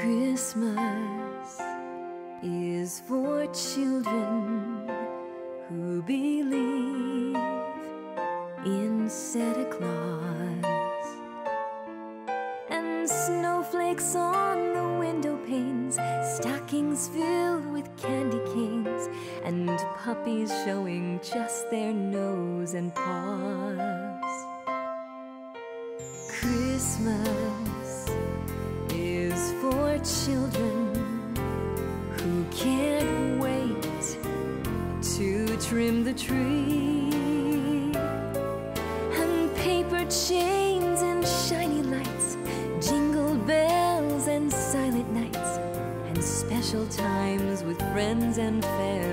Christmas is for children who believe in Santa Claus and snowflakes on the window panes, stockings filled with candy canes, and puppies showing just their nose and paws. Christmas is for children who can't wait to trim the tree and paper chains and shiny lights, jingle bells and silent nights, and special times with friends and family.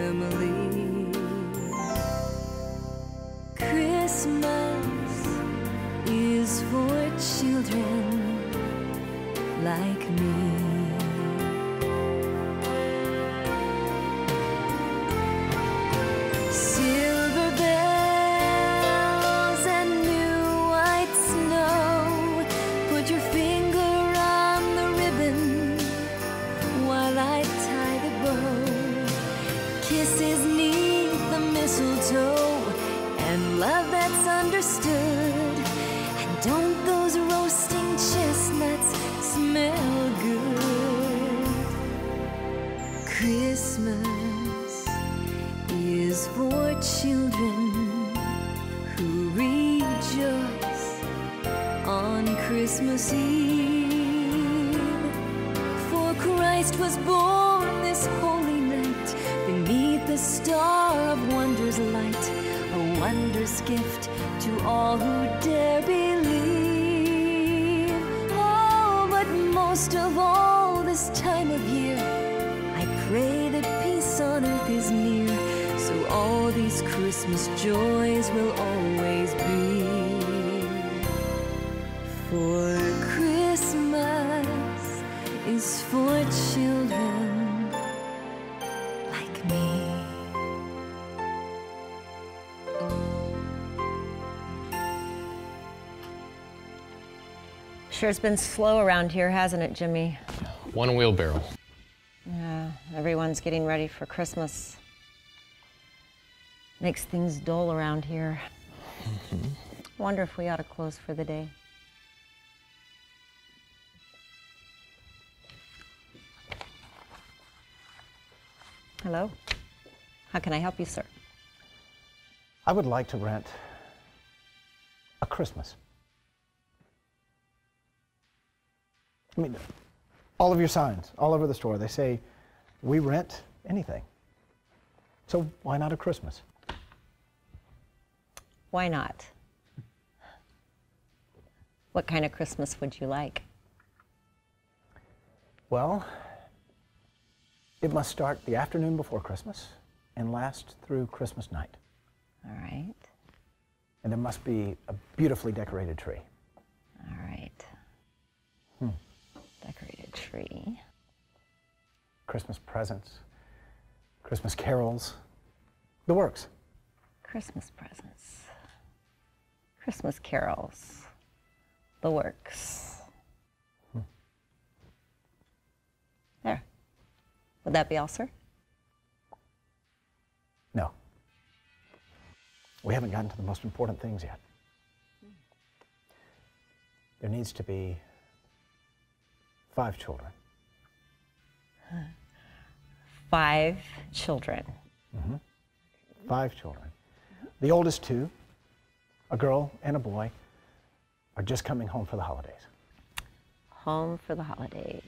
Sure, it's been slow around here, hasn't it, Jimmy? One wheelbarrow. Yeah, everyone's getting ready for Christmas. Makes things dull around here. Mm-hmm. Wonder if we ought to close for the day. Hello? How can I help you, sir? I would like to rent a Christmas. I mean, all of your signs, all over the store, they say, we rent anything. So why not a Christmas? Why not? What kind of Christmas would you like? Well, it must start the afternoon before Christmas and last through Christmas night. All right. And there must be a beautifully decorated tree. All right. Hmm. Decorated tree. Christmas presents, Christmas carols, the works. Christmas presents. Christmas carols. The works. Hmm. There. Would that be all, sir? No. We haven't gotten to the most important things yet. There needs to be five children. Five children. Mm-hmm. Five children. The oldest two, a girl and a boy, are just coming home for the holidays. Home for the holidays.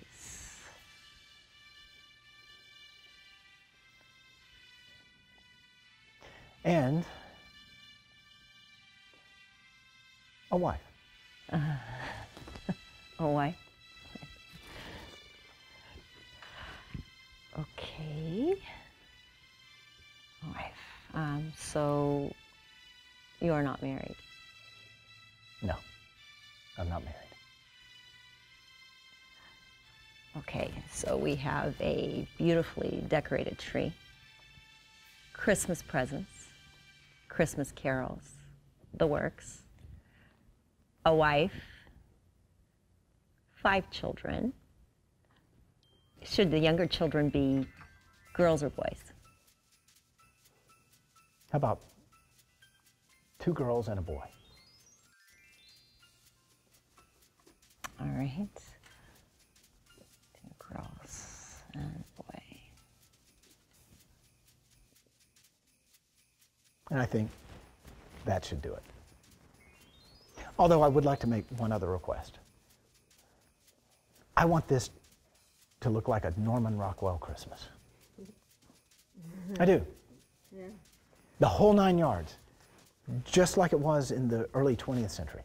And a wife. Oh, why? Okay. Wife. Um, so you are not married. No, I'm not married. Okay, so we have a beautifully decorated tree, Christmas presents, Christmas carols, the works, a wife, five children, Should the younger children be girls or boys? How about two girls and a boy? All right. Two girls and a boy. And I think that should do it. Although I would like to make one other request. I want this to look like a Norman Rockwell Christmas. I do. Yeah. The whole nine yards, just like it was in the early 20th century.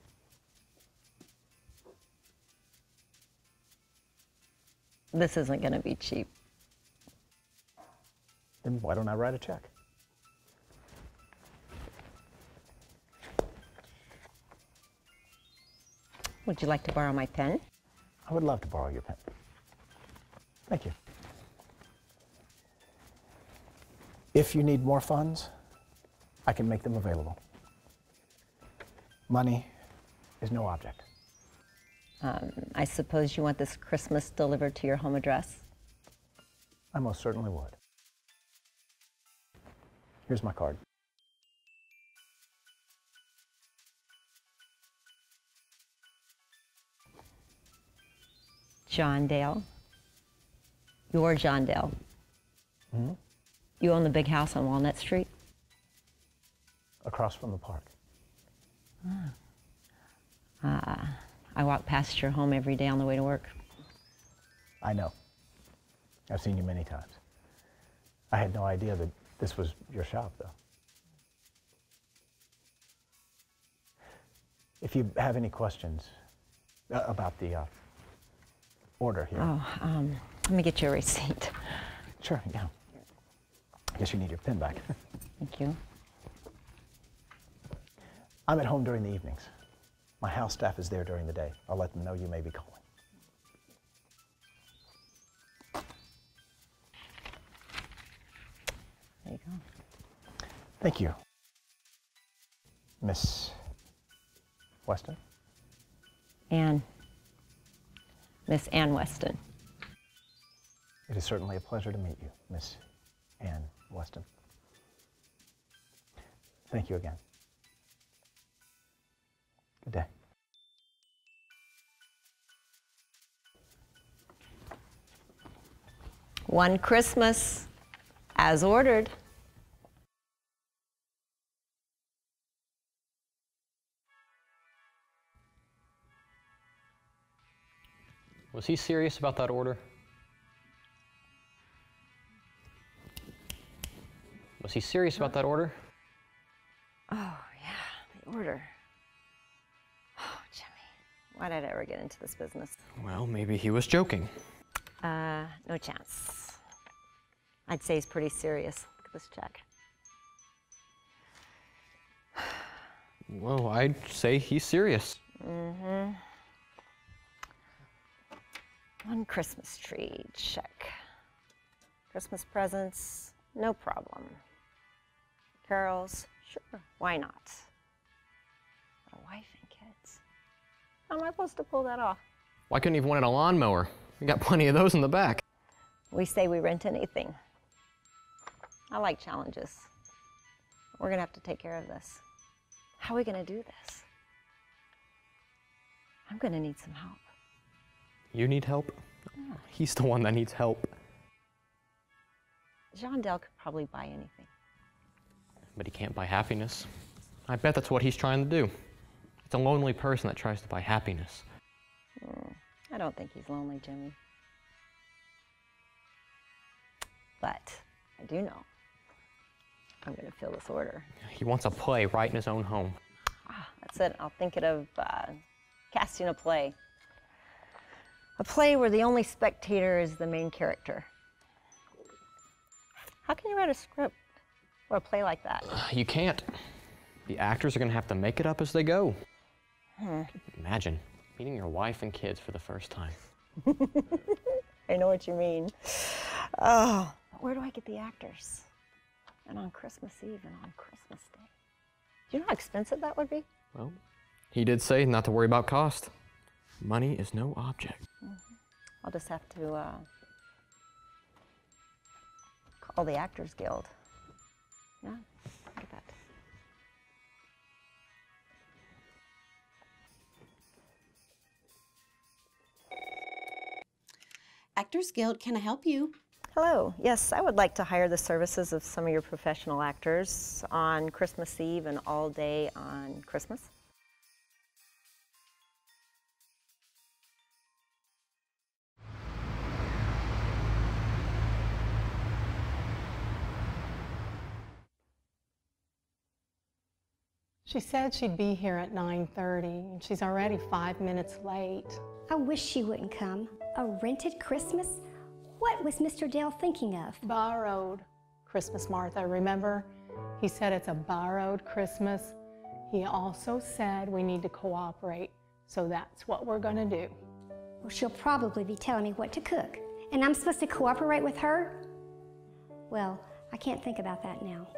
This isn't going to be cheap. Then why don't I write a check? Would you like to borrow my pen? I would love to borrow your pen. Thank you. If you need more funds, I can make them available. Money is no object. Um, I suppose you want this Christmas delivered to your home address? I most certainly would. Here's my card. John Dale. You're John Dale. You own the big house on Walnut Street? Across from the park. Ah. I walk past your home every day on the way to work. I know. I've seen you many times. I had no idea that this was your shop, though. If you have any questions uh, about the uh, order here. Oh, um, let me get you a receipt. Sure, yeah. I guess you need your pen back. Thank you. I'm at home during the evenings. My house staff is there during the day. I'll let them know you may be calling. There you go. Thank you. Miss Weston? Anne. Miss Anne Weston. It is certainly a pleasure to meet you, Miss Anne Weston. Thank you again. Good day. One Christmas, as ordered. Was he serious about that order? Was he serious about that order? Oh, yeah, the order. Oh, Jimmy, why did I ever get into this business? Well, maybe he was joking. Uh, no chance. I'd say he's pretty serious. Look at this check. Well, I'd say he's serious. Mm-hmm. One Christmas tree, check. Christmas presents, no problem. Carols, sure, why not? A wife and kids. How am I supposed to pull that off? Why couldn't he have wanted a lawnmower? We got plenty of those in the back. We say we rent anything. I like challenges. We're gonna have to take care of this. How are we gonna do this? I'm gonna need some help. You need help? He's the one that needs help. John Dale could probably buy anything. But he can't buy happiness. I bet that's what he's trying to do. It's a lonely person that tries to buy happiness. I don't think he's lonely, Jimmy. But I do know I'm gonna fill this order. He wants a play right in his own home. Ah, that's it. I'll think it of uh, casting a play. A play where the only spectator is the main character. How can you write a script for a play like that? You can't. The actors are going to have to make it up as they go. Hmm. Imagine meeting your wife and kids for the first time. I know what you mean. Oh, where do I get the actors? And on Christmas Eve and on Christmas Day. Do you know how expensive that would be? Well, he did say not to worry about cost. Money is no object. I'll just have to uh, all the Actors Guild. Yeah, look at that. Actors Guild, can I help you? Hello. Yes, I would like to hire the services of some of your professional actors on Christmas Eve and all day on Christmas. She said she'd be here at 9:30 and she's already 5 minutes late. I wish she wouldn't come. A rented Christmas? What was Mr. Dale thinking of? Borrowed Christmas, Martha, remember? He said it's a borrowed Christmas. He also said we need to cooperate. So that's what we're going to do. Well, she'll probably be telling me what to cook. And I'm supposed to cooperate with her? Well, I can't think about that now.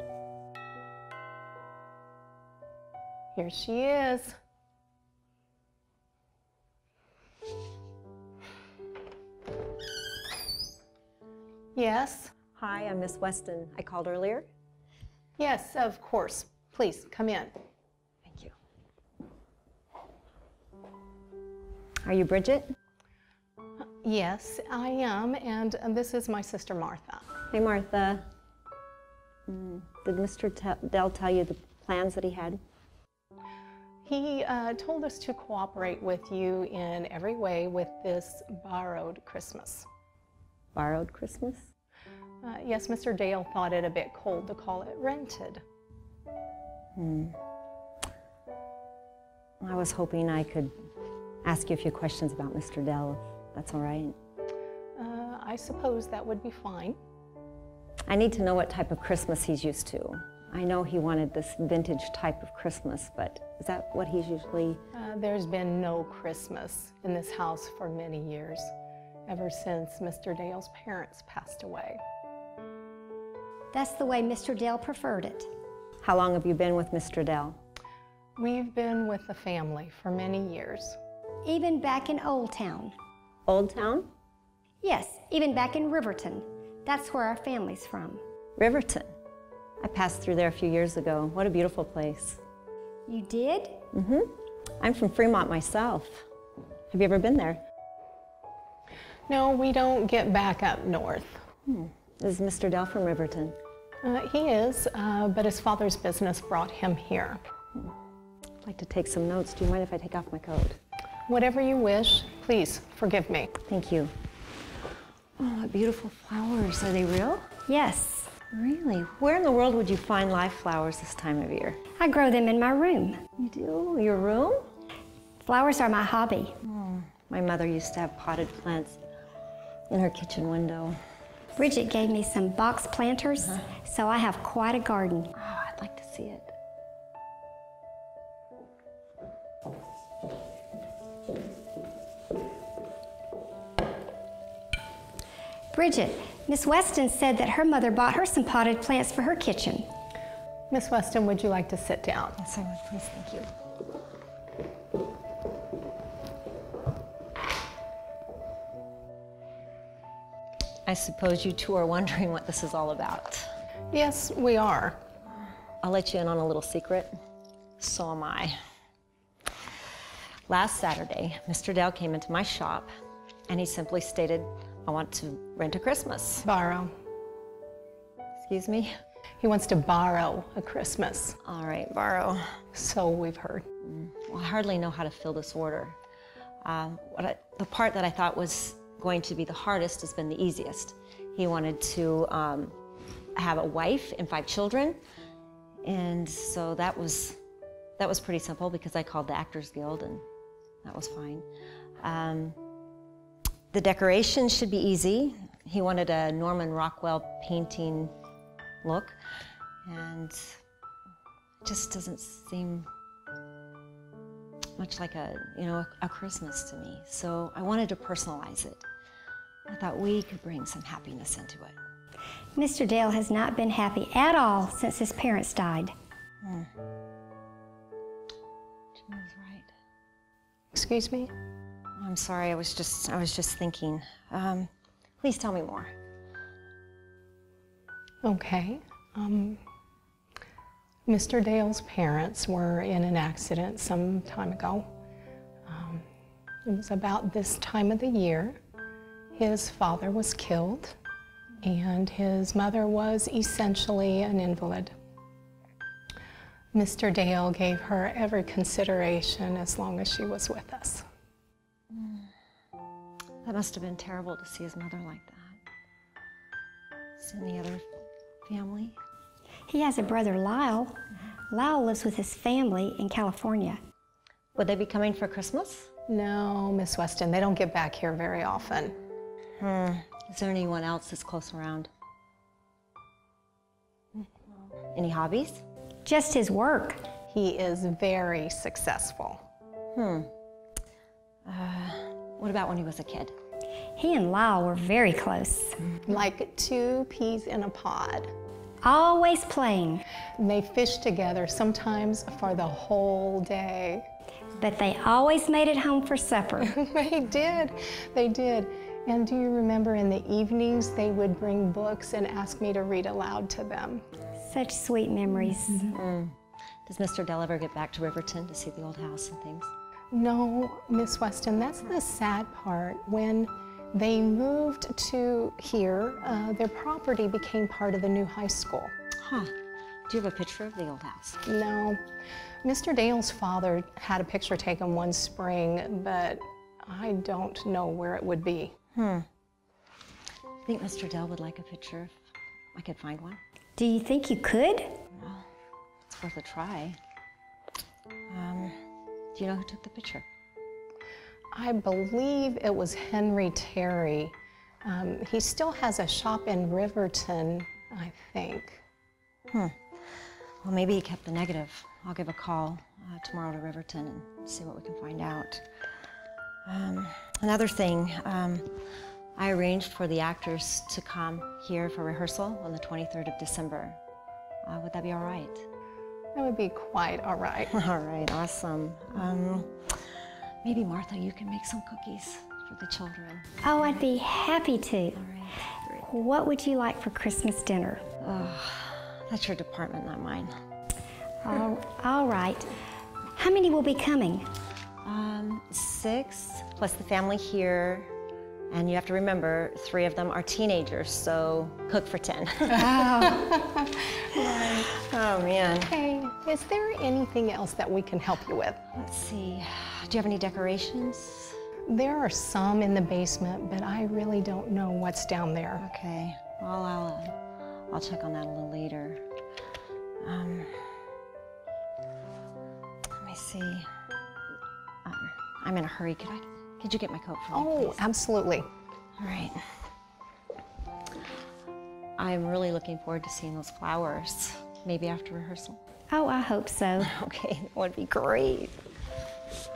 Here she is. Yes, Hi, I'm Miss Weston. I called earlier. yes, of course. Please come in. Thank you. Are you Bridget? Yes, I am, and this is my sister Martha. Hey, Martha. Mm, Did Mr. Dale tell you the plans that he had? He uh, told us to cooperate with you in every way with this borrowed Christmas. Borrowed Christmas? Uh, yes, Mr. Dale thought it a bit cold to call it rented. Hmm. I was hoping I could ask you a few questions about Mr. Dale, if that's all right. Uh, I suppose that would be fine. I need to know what type of Christmas he's used to. I know he wanted this vintage type of Christmas, but is that what he's usually? Uh, there's been no Christmas in this house for many years, ever since Mr. Dale's parents passed away. That's the way Mr. Dale preferred it. How long have you been with Mr. Dale? We've been with the family for many years. Even back in Old Town. Old Town? Yes, even back in Riverton. That's where our family's from. Riverton. I passed through there a few years ago. What a beautiful place. You did? Mm-hmm. I'm from Fremont myself. Have you ever been there? No, we don't get back up north. Is Mr. Dale from Riverton? Uh, he is, uh, but his father's business brought him here. I'd like to take some notes. Do you mind if I take off my coat? Whatever you wish, please forgive me. Thank you. Oh, what beautiful flowers. Are they real? Yes. Really? Where in the world would you find live flowers this time of year? I grow them in my room. You do? Your room? Flowers are my hobby. Hmm. My mother used to have potted plants in her kitchen window. Bridget gave me some box planters, so I have quite a garden. Oh, I'd like to see it. Bridget, Miss Weston said that her mother bought her some potted plants for her kitchen. Miss Weston, would you like to sit down? Yes, I would, please. Thank you. I suppose you two are wondering what this is all about. Yes, we are. I'll let you in on a little secret. So am I. Last Saturday, Mr. Dale came into my shop and he simply stated, I want to rent a Christmas. Borrow. Excuse me? He wants to borrow a Christmas. All right, borrow. So we've heard. Well, I hardly know how to fill this order. Um, what I, the part that I thought was going to be the hardest has been the easiest. He wanted to um, have a wife and five children, and so that was that was pretty simple because I called the Actors Guild, and that was fine. Um, the decorations should be easy. He wanted a Norman Rockwell painting look, and it just doesn't seem much like a you know a, Christmas to me. So I wanted to personalize it. I thought we could bring some happiness into it. Mr. Dale has not been happy at all since his parents died. Hmm. Jim's right. Excuse me? I'm sorry. I was just I was just thinking. Um, please tell me more. Okay. Um, Mr. Dale's parents were in an accident some time ago. Um, it was about this time of the year. His father was killed, and his mother was essentially an invalid. Mr. Dale gave her every consideration as long as she was with us. That must have been terrible to see his mother like that. Is any other family? He has a brother, Lyle. Lyle lives with his family in California. Would they be coming for Christmas? No, Miss Weston, they don't get back here very often. Hmm. Is there anyone else that's close around? Any hobbies? Just his work. He is very successful. Hmm. Uh, what about when he was a kid? He and Lyle were very close. Like two peas in a pod. Always playing. They fished together, sometimes for the whole day. But they always made it home for supper. they did. They did. And do you remember in the evenings they would bring books and ask me to read aloud to them? Such sweet memories. Mm. Does Mr. Dale ever get back to Riverton to see the old house and things? No, Miss Weston, that's the sad part. When they moved to here, uh, their property became part of the new high school. Huh. Do you have a picture of the old house? No. Mr. Dale's father had a picture taken one spring, but I don't know where it would be. Hmm. I think Mr. Dale would like a picture if I could find one. Do you think you could? Well, it's worth a try. Um, do you know who took the picture? I believe it was Henry Terry. Um, he still has a shop in Riverton, I think. Hmm. Well, maybe he kept the negative. I'll give a call uh, tomorrow to Riverton and see what we can find out. Um, another thing, um, I arranged for the actors to come here for rehearsal on the 23rd of December. Uh, would that be all right? That would be quite all right. All right, awesome. Um, maybe Martha, you can make some cookies for the children. Oh, I'd be happy to. All right, great. What would you like for Christmas dinner? Oh, that's your department, not mine. all, all right. How many will be coming? Um, six, plus the family here. And you have to remember, three of them are teenagers, so cook for 10. Oh, oh, man. Hey, is there anything else that we can help you with? Let's see. Do you have any decorations? There are some in the basement, but I really don't know what's down there. Okay. Well, I'll, uh, I'll check on that a little later. Um, let me see. Um, I'm in a hurry. Could I? Could you get my coat for me, Oh, please? absolutely. All right. I'm really looking forward to seeing those flowers. Maybe after rehearsal. oh, I hope so. Okay, that would be great.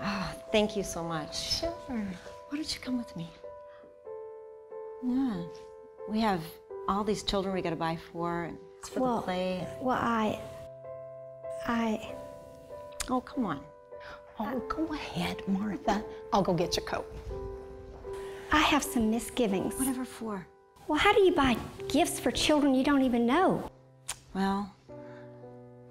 Ah, thank you so much. Sure. Why don't you come with me? Yeah. We have all these children we got to buy for. and It's for Well- the play. Well, I. I. Oh, come on. Oh, go ahead, Martha. I'll go get your coat. I have some misgivings. Whatever for. Well, how do you buy gifts for children you don't even know? Well,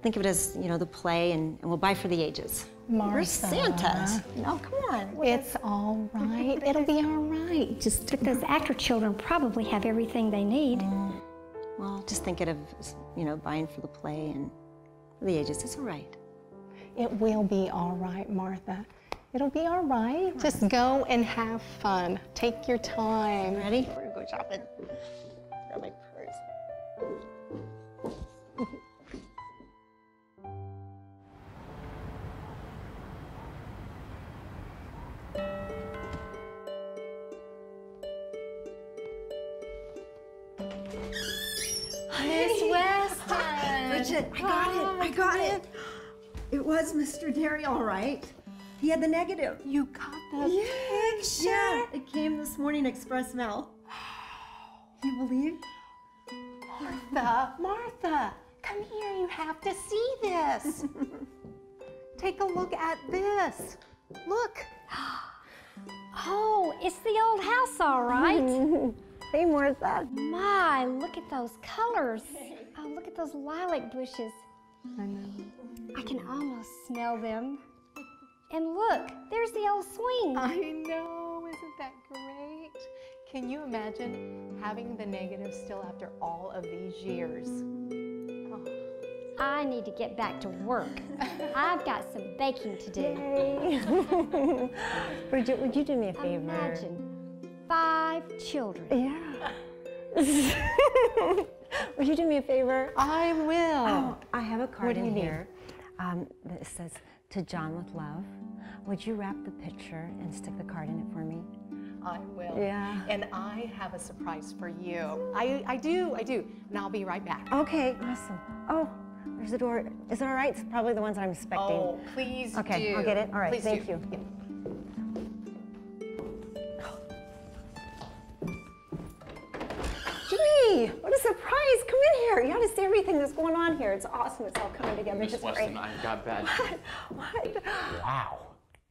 think of it as, you know, the play, and, and we'll buy for the ages. Martha. We're Santas. No, come on. It's all right. It'll be all right. Just But those actor children probably have everything they need. Mm. Well, just think of it as, you know, buying for the play and for the ages. It's all right. It will be all right, Martha. It'll be all right. Just go and have fun. Take your time. Ready? We're gonna go shopping. Grab my purse. Miss Weston. Bridget, I got it. I got it. It was Mr. Derry, all right. He had the negative. You got the Yes, yeah. It came this morning, express mail. You believe? Martha. Martha, come here. You have to see this. Take a look at this. Look. Oh, it's the old house, all right. Hey, Martha. My, look at those colors. Oh, look at those lilac bushes. I know. I can almost smell them. And look, there's the old swing. I know, isn't that great? Can you imagine having the negative still after all of these years? I need to get back to work. I've got some baking to do. Bridget, would you do me a favor? Imagine five children. Yeah. would you do me a favor? I will. Oh, I have a card do you in need? here. Um, that says, to John with love. Would you wrap the picture and stick the card in it for me? I will. Yeah. And I have a surprise for you. I, I do, I do. And I'll be right back. Okay, awesome. Oh, there's the door. Is it all right? It's probably the ones that I'm expecting. Oh, please Okay, do. I'll get it. All right, Please thank do. you. Yeah. Jimmy, what a surprise! Come in here. You got to see everything that's going on here. It's awesome. It's all coming together. Miss Weston, great. I've got bad. news. What? Wow.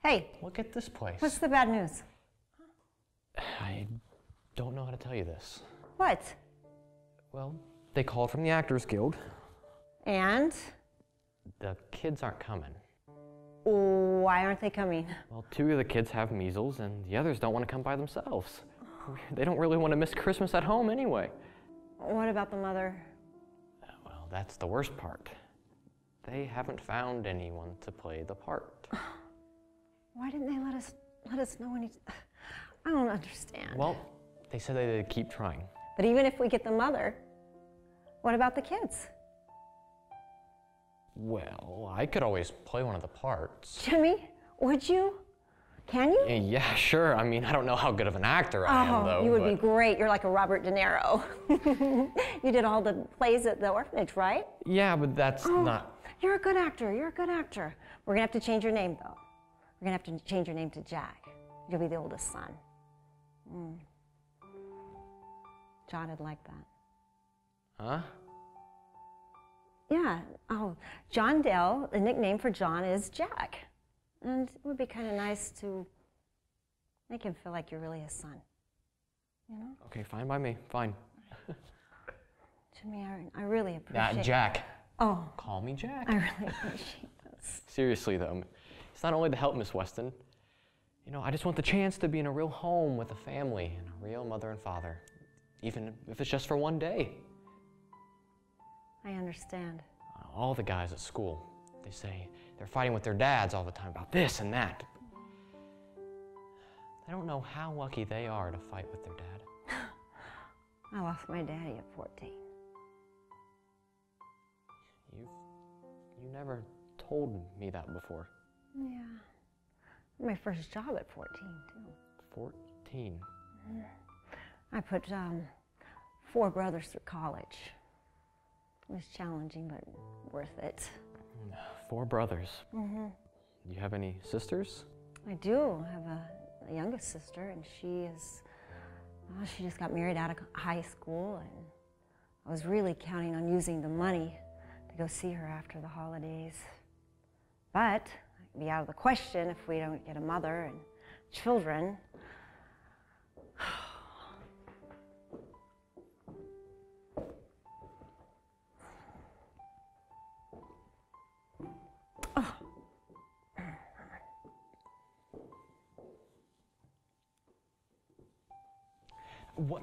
Hey, Look at this place. what's the bad news? I don't know how to tell you this. What? Well, they called from the Actors Guild. And The kids aren't coming. why aren't they coming? Well, two of the kids have measles, and the others don't want to come by themselves. Oh. They don't really want to miss Christmas at home anyway. What about the mother? Uh, well, that's the worst part. They haven't found anyone to play the part. Why didn't they let us let us know any? I don't understand. Well, they said they'd keep trying. But even if we get the mother, what about the kids? Well, I could always play one of the parts. Jimmy, would you? Can you? Eh, Yeah, sure. I mean, I don't know how good of an actor I am, though. Oh, you would but be great. You're like a Robert De Niro. you did all the plays at the orphanage, right? Yeah, but that's Oh. not. You're a good actor. You're a good actor. We're gonna have to change your name though. We're gonna have to change your name to Jack. You'll be the oldest son. Mm. John would like that. Huh? Yeah. Oh, John Dale. The nickname for John is Jack, and it would be kind of nice to make him feel like you're really his son. You know, Okay, fine by me. Fine. Jimmy, I, I really appreciate. Jack. Oh, Call me Jack. I really appreciate this. Seriously, though, it's not only to help Miss Weston. You know, I just want the chance to be in a real home with a family and a real mother and father, even if it's just for one day. I understand. All the guys at school, they say they're fighting with their dads all the time about this and that. They don't know how lucky they are to fight with their dad. I lost my daddy at 14. You've you never told me that before. Yeah. My first job at 14, too. 14. I put um, four brothers through college. It was challenging, but worth it. Four brothers. hmm You have any sisters? I do I have a, a youngest sister, and she is, well, she just got married out of high school, and I was really counting on using the money to go see her after the holidays. But it'd be out of the question if we don't get a mother and children. What?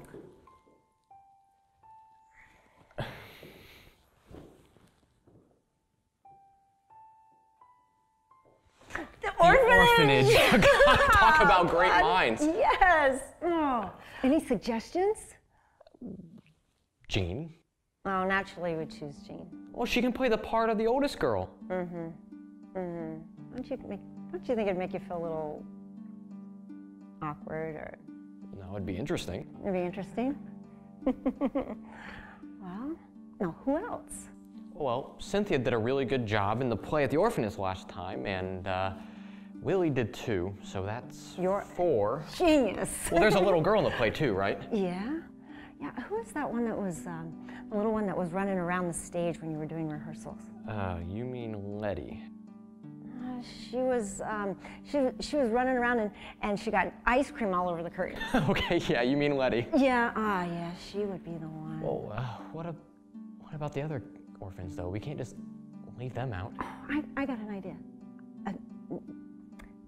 The orphanage. Talk about great God, minds. Yes. Oh. Any suggestions? Jean. Oh, naturally, we would choose Jean. Well, she can play the part of the oldest girl. Mm-hmm. Mm-hmm. Don't you make? Don't you think it'd make you feel a little awkward or That would be interesting. it'd be interesting? well, now Who else? Well, Cynthia did a really good job in the play at the orphanage last time, and uh, Willie did too, so that's You're four. Genius. Well, there's a little girl in the play too, right? Yeah. Yeah. Who was that one that was um, the little one that was running around the stage when you were doing rehearsals? Uh, you mean Letty. Uh, she was um, she she was running around and, and she got ice cream all over the curtain. okay, yeah, you mean Letty. yeah, ah, yeah, she would be the one. Well, uh, what, a, what about the other orphans, though? We can't just leave them out. I, I got an idea. Uh,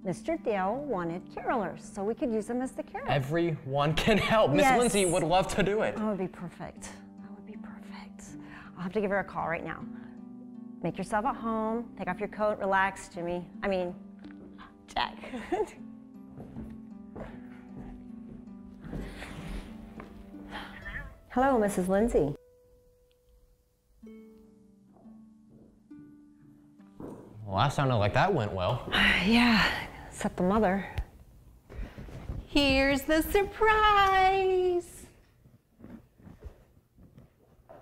Mr. Dale wanted carolers, so we could use them as the carolers. Everyone can help. Miss Yes. Lindsay would love to do it. That would be perfect. That would be perfect. I'll have to give her a call right now. Make yourself at home. Take off your coat. Relax, Jimmy. I mean, Jack. Hello, Mrs. Lindsay. Well, that sounded like that went well. yeah, except the mother. Here's the surprise.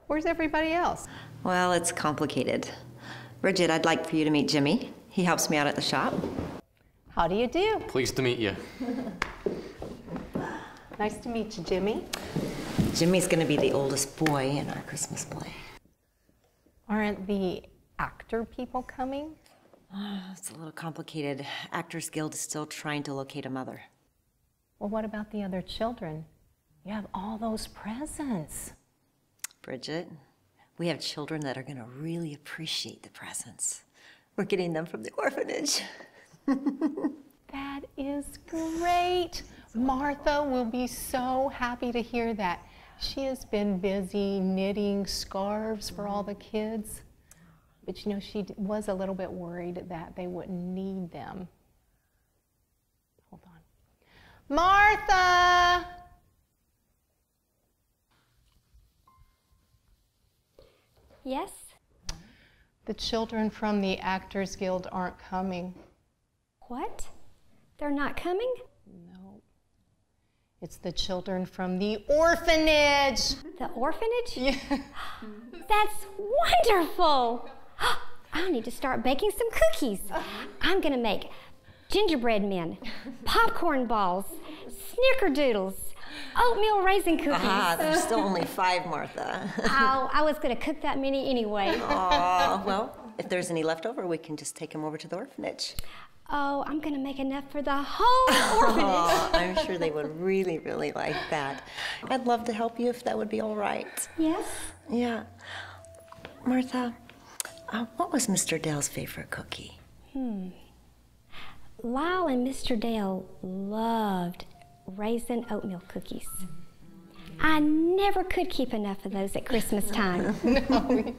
Where's everybody else? Well, it's complicated. Bridget, I'd like for you to meet Jimmy. He helps me out at the shop. How do you do? Pleased to meet you. Nice to meet you, Jimmy. Jimmy's going to be the oldest boy in our Christmas play. Aren't the actor people coming? It's a little complicated. Actors Guild is still trying to locate a mother. Well, what about the other children? You have all those presents. Bridget, we have children that are going to really appreciate the presents. We're getting them from the orphanage. That is great. Martha will be so happy to hear that. She has been busy knitting scarves for all the kids. But you know, she was a little bit worried that they wouldn't need them. Hold on. Martha! Yes? The children from the Actors Guild aren't coming. What? They're not coming? No. It's the children from the orphanage. The orphanage? Yeah. That's wonderful! I need to start baking some cookies. I'm gonna make gingerbread men, popcorn balls, snickerdoodles, oatmeal raisin cookies. Ah, there's still only five, Martha. oh, I was gonna cook that many anyway. Aw, well, if there's any left over, we can just take them over to the orphanage. Oh, I'm gonna make enough for the whole orphanage. Aw, I'm sure they would really, really like that. I'd love to help you if that would be all right. Yes? Yeah. Martha, uh, what was Mr. Dale's favorite cookie? Hmm. Lyle and Mr. Dale loved raisin oatmeal cookies. I never could keep enough of those at Christmas time.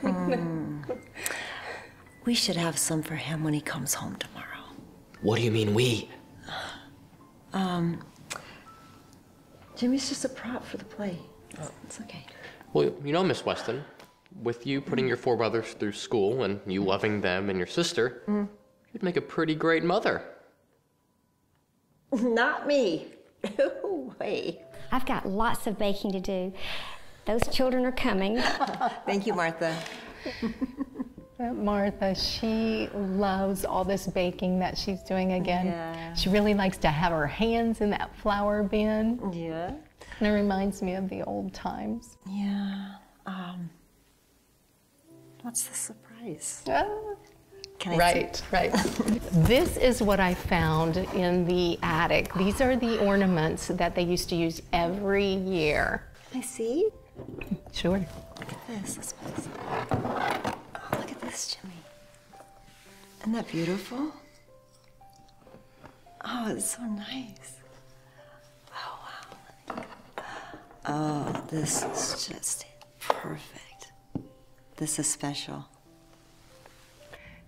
Hmm. We should have some for him when he comes home tomorrow. What do you mean, we? Um, Jimmy's just a prop for the play. It's, it's okay. Well, you know, Miss Weston, with you putting your four brothers through school and you loving them and your sister, Mm. you'd make a pretty great mother. Not me. No way. I've got lots of baking to do. Those children are coming. Thank you, Martha. Martha, she loves all this baking that she's doing again. Yeah. She really likes to have her hands in that flour bin. Yeah. And it reminds me of the old times. Yeah. Um, what's the surprise? Ah. Can I right, right. this is what I found in the attic. These are the ornaments that they used to use every year. Can I see? Sure. Look at this. This. Oh, look at this, Jimmy. Isn't that beautiful? Oh, it's so nice. Oh, wow. Oh, this is just perfect. This is special.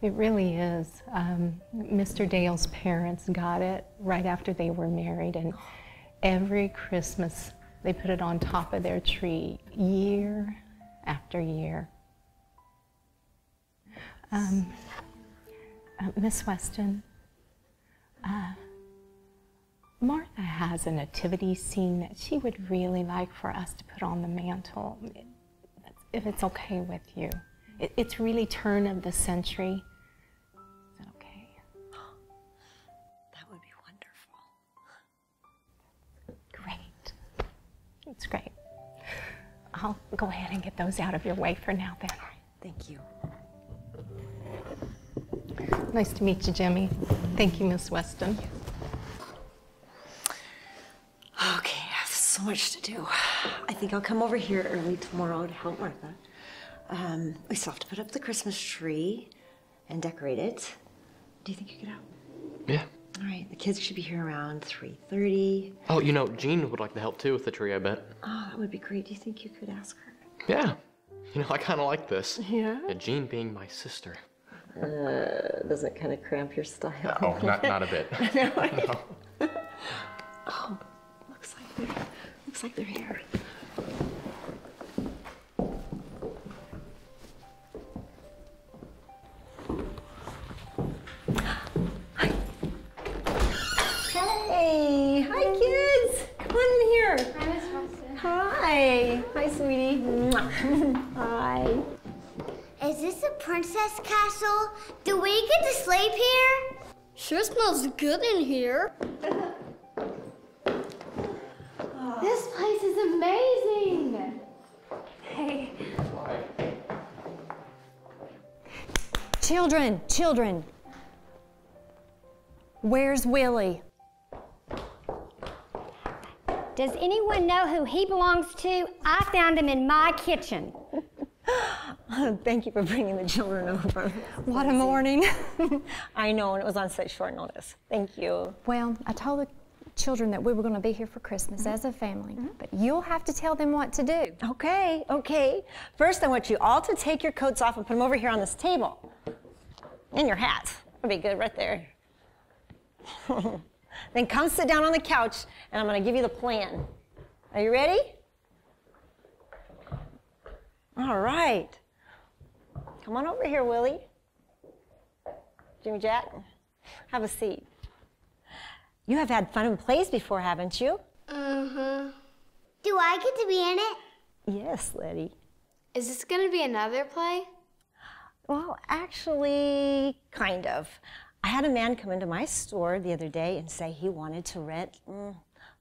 It really is. Um, Mr. Dale's parents got it right after they were married, and every Christmas they put it on top of their tree year after year. Um, uh, Miss Weston, uh, Martha has a nativity scene that she would really like for us to put on the mantle, if it's okay with you. It, it's really turn of the century. It's great. I'll go ahead and get those out of your way for now then. Thank you. Nice to meet you, Jimmy. Thank you, Miss Weston. Okay, I have so much to do. I think I'll come over here early tomorrow to help Martha. Um, we still have to put up the Christmas tree and decorate it. Do you think you could help? Yeah. All right, the kids should be here around 3.30. Oh, you know, Jean would like to help too with the tree, I bet. Oh, that would be great. Do you think you could ask her? Yeah. You know, I kind of like this. Yeah? And Jean being my sister. Uh, doesn't it kind of cramp your style? No, not, not a bit. no, no. Oh, looks like they're, looks like they're here. Here. Hi, Miss Weston. Hi. Hi, sweetie. Hi. Is this a princess castle? Do we get to sleep here? Sure smells good in here. This place is amazing. Hey. Children, children. Where's Willie? Does anyone know who he belongs to? I found him in my kitchen. Thank you for bringing the children over. What a morning. I know, and it was on such short notice. Thank you. Well, I told the children that we were going to be here for Christmas as a family, mm-hmm. but you'll have to tell them what to do. Okay, okay. First, I want you all to take your coats off and put them over here on this table. And your hats. That'd be good right there. then come sit down on the couch, and I'm going to give you the plan. Are you ready? All right. Come on over here, Willie. Jimmy Jack, have a seat. You have had fun in plays before, haven't you? Uh-huh. Do I get to be in it? Yes, Letty. Is this going to be another play? Well, actually, kind of. I had a man come into my store the other day and say he wanted to rent, mm,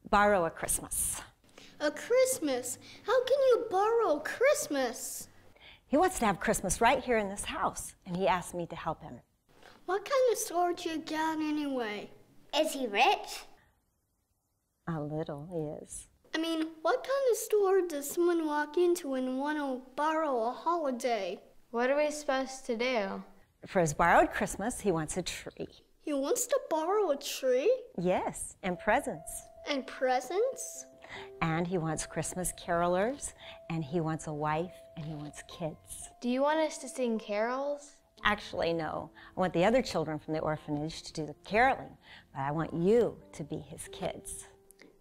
borrow a Christmas. A Christmas? How can you borrow Christmas? He wants to have Christmas right here in this house, and he asked me to help him. What kind of store do you got anyway? Is he rich? A little, he is. I mean, what kind of store does someone walk into and want to borrow a holiday? What are we supposed to do? For his borrowed Christmas, he wants a tree. He wants to borrow a tree? Yes, and presents. And presents? And he wants Christmas carolers, and he wants a wife, and he wants kids. Do you want us to sing carols? Actually, no. I want the other children from the orphanage to do the caroling, but I want you to be his kids.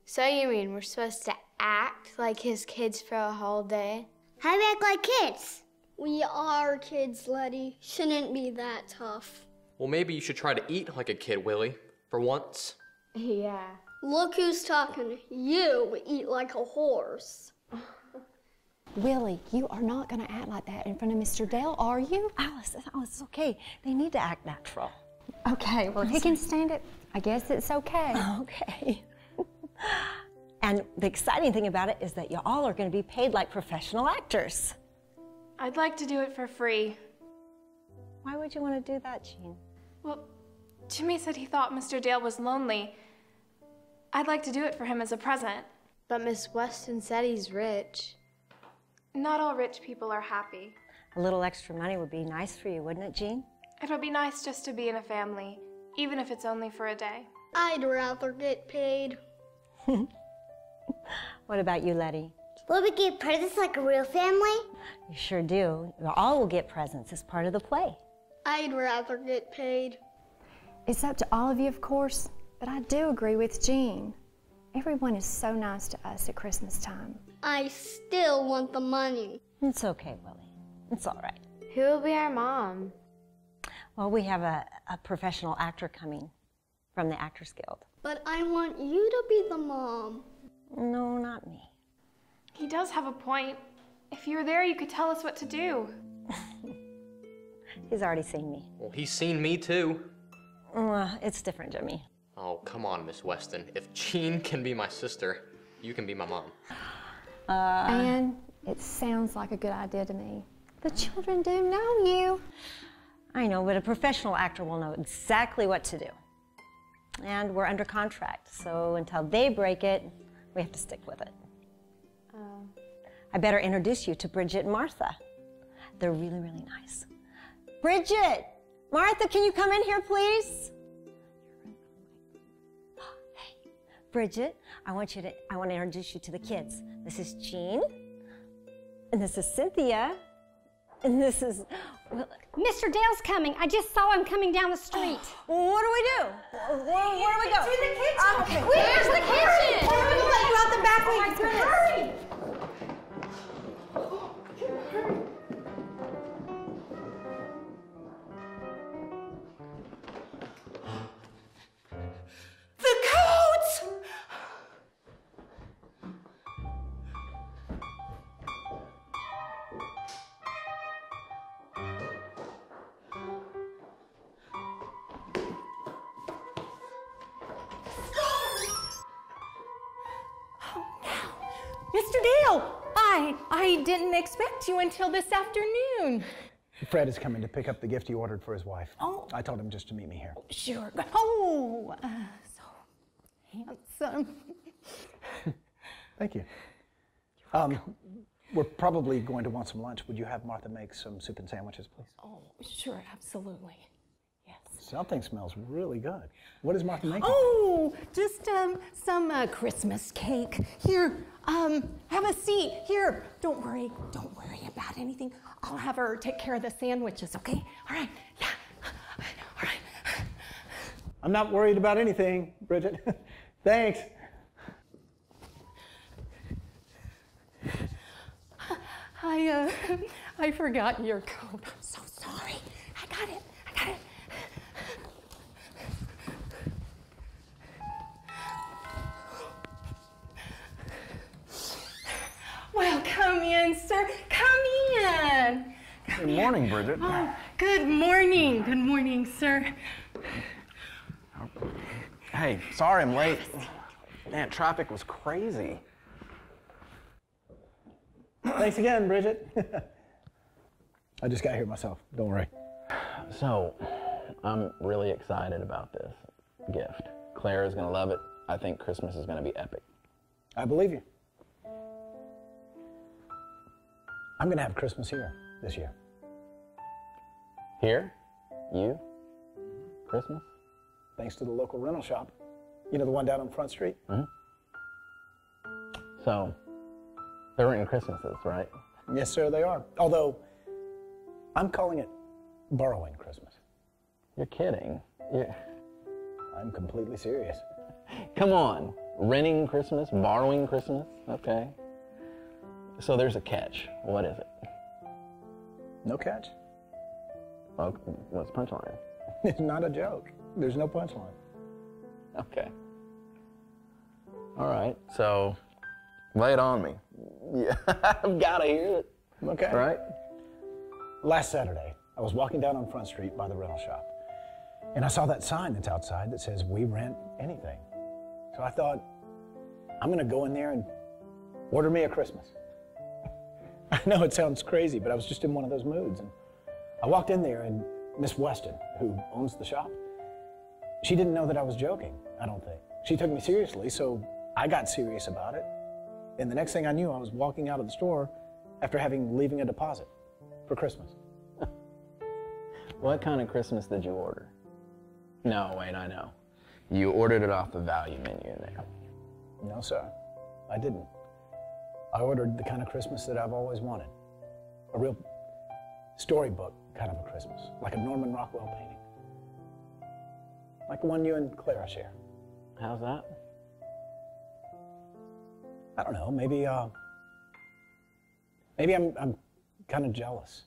So you mean we're supposed to act like his kids for a whole day? How do we act like kids? We are kids, Letty. Shouldn't be that tough. Well, maybe you should try to eat like a kid, Willie, for once. Yeah. Look who's talking. You eat like a horse. Willie, you are not going to act like that in front of Mr. Dale, are you? Alice, oh, it's okay. They need to act natural. Okay, well, if he can stand it. I guess it's okay. Okay. and the exciting thing about it is that you all are going to be paid like professional actors. I'd like to do it for free. Why would you want to do that, Jean? Well, Jimmy said he thought Mr. Dale was lonely. I'd like to do it for him as a present. But Miss Weston said he's rich. Not all rich people are happy. A little extra money would be nice for you, wouldn't it, Jean? It would be nice just to be in a family, even if it's only for a day. I'd rather get paid. what about you, Letty? Will we get presents like a real family? You sure do. You all will get presents as part of the play. I'd rather get paid. It's up to all of you, of course, but I do agree with Jean. Everyone is so nice to us at Christmas time. I still want the money. It's okay, Willie. It's all right. Who will be our mom? Well, we have a, a professional actor coming from the Actors Guild. But I want you to be the mom. No, not me. He does have a point. If you were there, you could tell us what to do. He's already seen me. Well, he's seen me too. Uh, it's different, Jimmy. Oh, come on, Miss Weston. If Jean can be my sister, you can be my mom. Uh, and it sounds like a good idea to me. The children do know you. I know, but a professional actor will know exactly what to do. And we're under contract, so until they break it, we have to stick with it. I better introduce you to Bridget and Martha. They're really, really nice. Bridget! Martha, can you come in here, please? Hey, Bridget, I want you to I want to introduce you to the kids. This is Jean. And this is Cynthia. And this is well, Mr. Dale's coming. I just saw him coming down the street. well, what do we do? Where, where do we go? To the kitchen. Oh, okay. Where's the kitchen? We're gonna let you out the back way. Oh. Hurry! The didn't expect you until this afternoon. Fred is coming to pick up the gift he ordered for his wife. Oh. I told him just to meet me here. Sure. Oh, uh, so handsome. Thank you. Um, we're probably going to want some lunch. Would you have Martha make some soup and sandwiches, please? Oh, sure, absolutely. Something smells really good. What is Martha making? Oh, just um, some uh, Christmas cake. Here, um, have a seat. Here, don't worry, don't worry about anything. I'll have her take care of the sandwiches, okay? All right, yeah. All right. I'm not worried about anything, Bridget. Thanks. I, uh, I forgot your coat. Come in, sir. Come in. Good morning, Bridget. Oh, good morning. Good morning, sir. Hey, sorry I'm late. Man, traffic was crazy. Thanks again, Bridget. I just got here myself. Don't worry. So, I'm really excited about this gift. Claire is gonna love it. I think Christmas is gonna be epic. I believe you. I'm going to have Christmas here this year. Here? You? Christmas? Thanks to the local rental shop. You know, the one down on Front Street? hmm So, they're renting Christmases, right? Yes, sir, they are. Although, I'm calling it borrowing Christmas. You're kidding. Yeah. I'm completely serious. Come on. Renting Christmas, borrowing Christmas. Okay. So there's a catch. What is it? No catch. Well, what's punchline? It's not a joke. There's no punchline. Okay. All right. So lay it on me. Yeah, I've got to hear it. Okay. Right? Last Saturday, I was walking down on Front Street by the rental shop, and I saw that sign that's outside that says, We rent anything. So I thought, I'm going to go in there and order me a Christmas. I know it sounds crazy, but I was just in one of those moods. And I walked in there, and Miss Weston, who owns the shop, she didn't know that I was joking, I don't think. She took me seriously, so I got serious about it. And the next thing I knew, I was walking out of the store after having leaving a deposit for Christmas. What kind of Christmas did you order? No, wait, I know. You ordered it off the value menu in there. No, sir, I didn't. I ordered the kind of Christmas that I've always wanted a real storybook kind of a Christmas, like a Norman Rockwell painting, like the one you and Clara share. How's that? I don't know. Maybe, uh, maybe I'm, I'm kind of jealous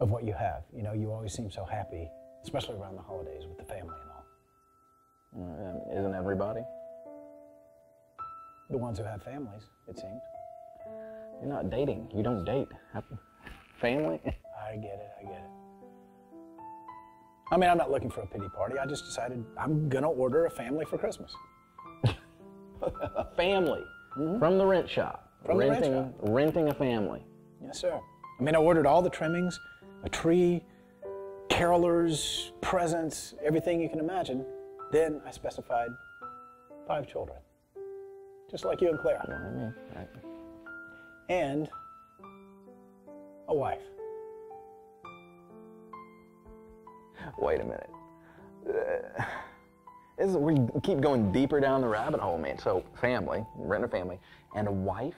of what you have. You know, you always seem so happy, especially around the holidays with the family and all. Uh, isn't everybody? The ones who have families, it seems. You're not dating. You don't date. Family? I get it. I get it. I mean, I'm not looking for a pity party. I just decided I'm gonna order a family for Christmas. a family mm-hmm. from the rent shop. From the rent shop. renting a family. Yes, sir. I mean, I ordered all the trimmings, a tree, carolers, presents, everything you can imagine. Then I specified five children, just like you and Claire. You know what I mean? Right. And a wife. Wait a minute. Uh, is, we keep going deeper down the rabbit hole, man. So, family, rent a family, and a wife.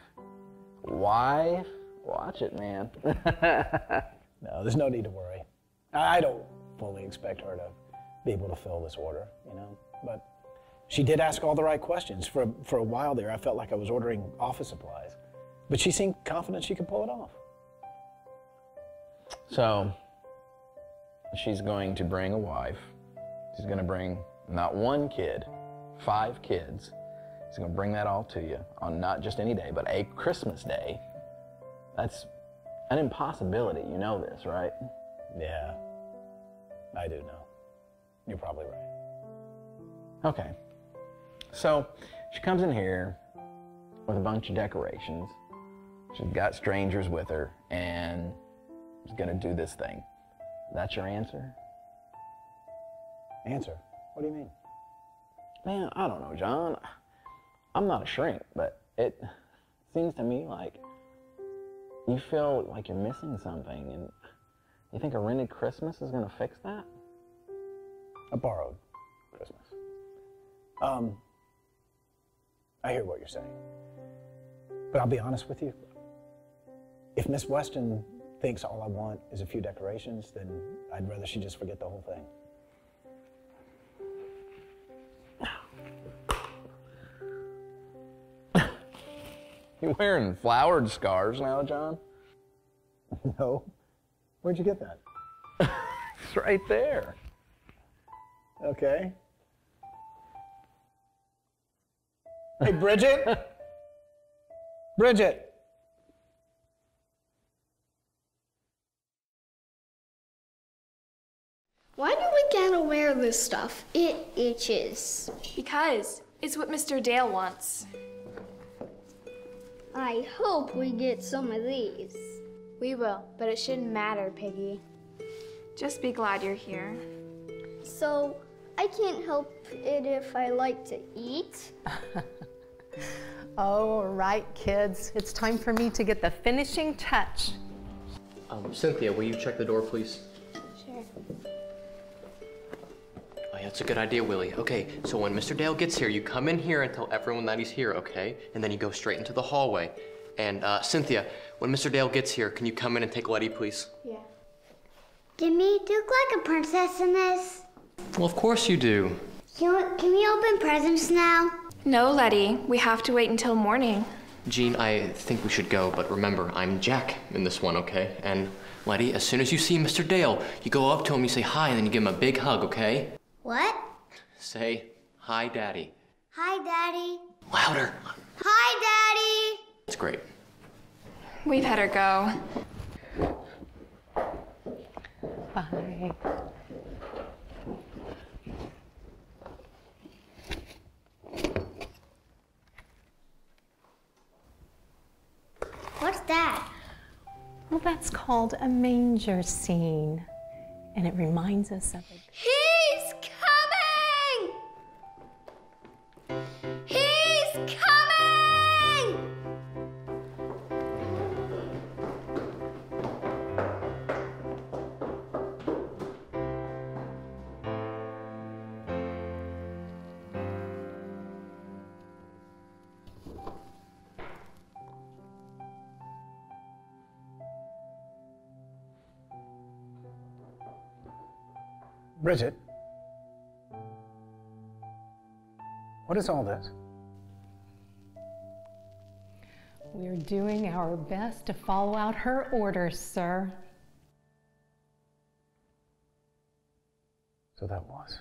Wife, watch it, man. No, there's no need to worry. I I don't fully expect her to be able to fill this order, you know, but she did ask all the right questions. For, for a while there, I felt like I was ordering office supplies, but she seemed confident she could pull it off. So, she's going to bring a wife. She's going to bring not one kid, five kids. She's going to bring that all to you on not just any day, but a Christmas day. That's an impossibility. You know this, right? Yeah, I do know. You're probably right. Okay. So, she comes in here with a bunch of decorations. She's got strangers with her, and she's going to do this thing. That's your answer? Answer? What do you mean? Man, I don't know, John. I'm not a shrink, but it seems to me like you feel like you're missing something, and you think a rented Christmas is going to fix that? A borrowed Christmas. Um, I hear what you're saying. But I'll be honest with you. If Miss Weston thinks all I want is a few decorations, then I'd rather she just forget the whole thing. You wearing flowered scarves now, John? No. Where'd you get that? It's right there. Okay. Hey, Bridget? Bridget! Why do we gotta wear this stuff? It itches. Because it's what Mr. Dale wants. I hope we get some of these. We will, but it shouldn't matter, Piggy. Just be glad you're here. So, I can't help it if I like to eat. All right, kids, it's time for me to get the finishing touch. Um, Cynthia, will you check the door, please? Sure. Oh, yeah, that's a good idea, Willie. Okay, so when Mr. Dale gets here, you come in here and tell everyone that he's here, okay? And then you go straight into the hallway. And uh, Cynthia, when Mr. Dale gets here, can you come in and take Letty, please? Yeah. Jimmy, do you look like a princess in this? Well, of course you do. Can we, can we open presents now? No, Letty. We have to wait until morning. Jean, I think we should go, but remember, I'm Jack in this one, okay? And Letty, as soon as you see Mr. Dale, you go up to him, you say hi, and then you give him a big hug, okay? What? Say, hi, Daddy. Hi, Daddy. Louder. Hi, Daddy. That's great. We better go. Bye. What's that? Well, that's called a manger scene, and it reminds us of a He's Bridget? What is all this? We're doing our best to follow out her orders, sir. So that was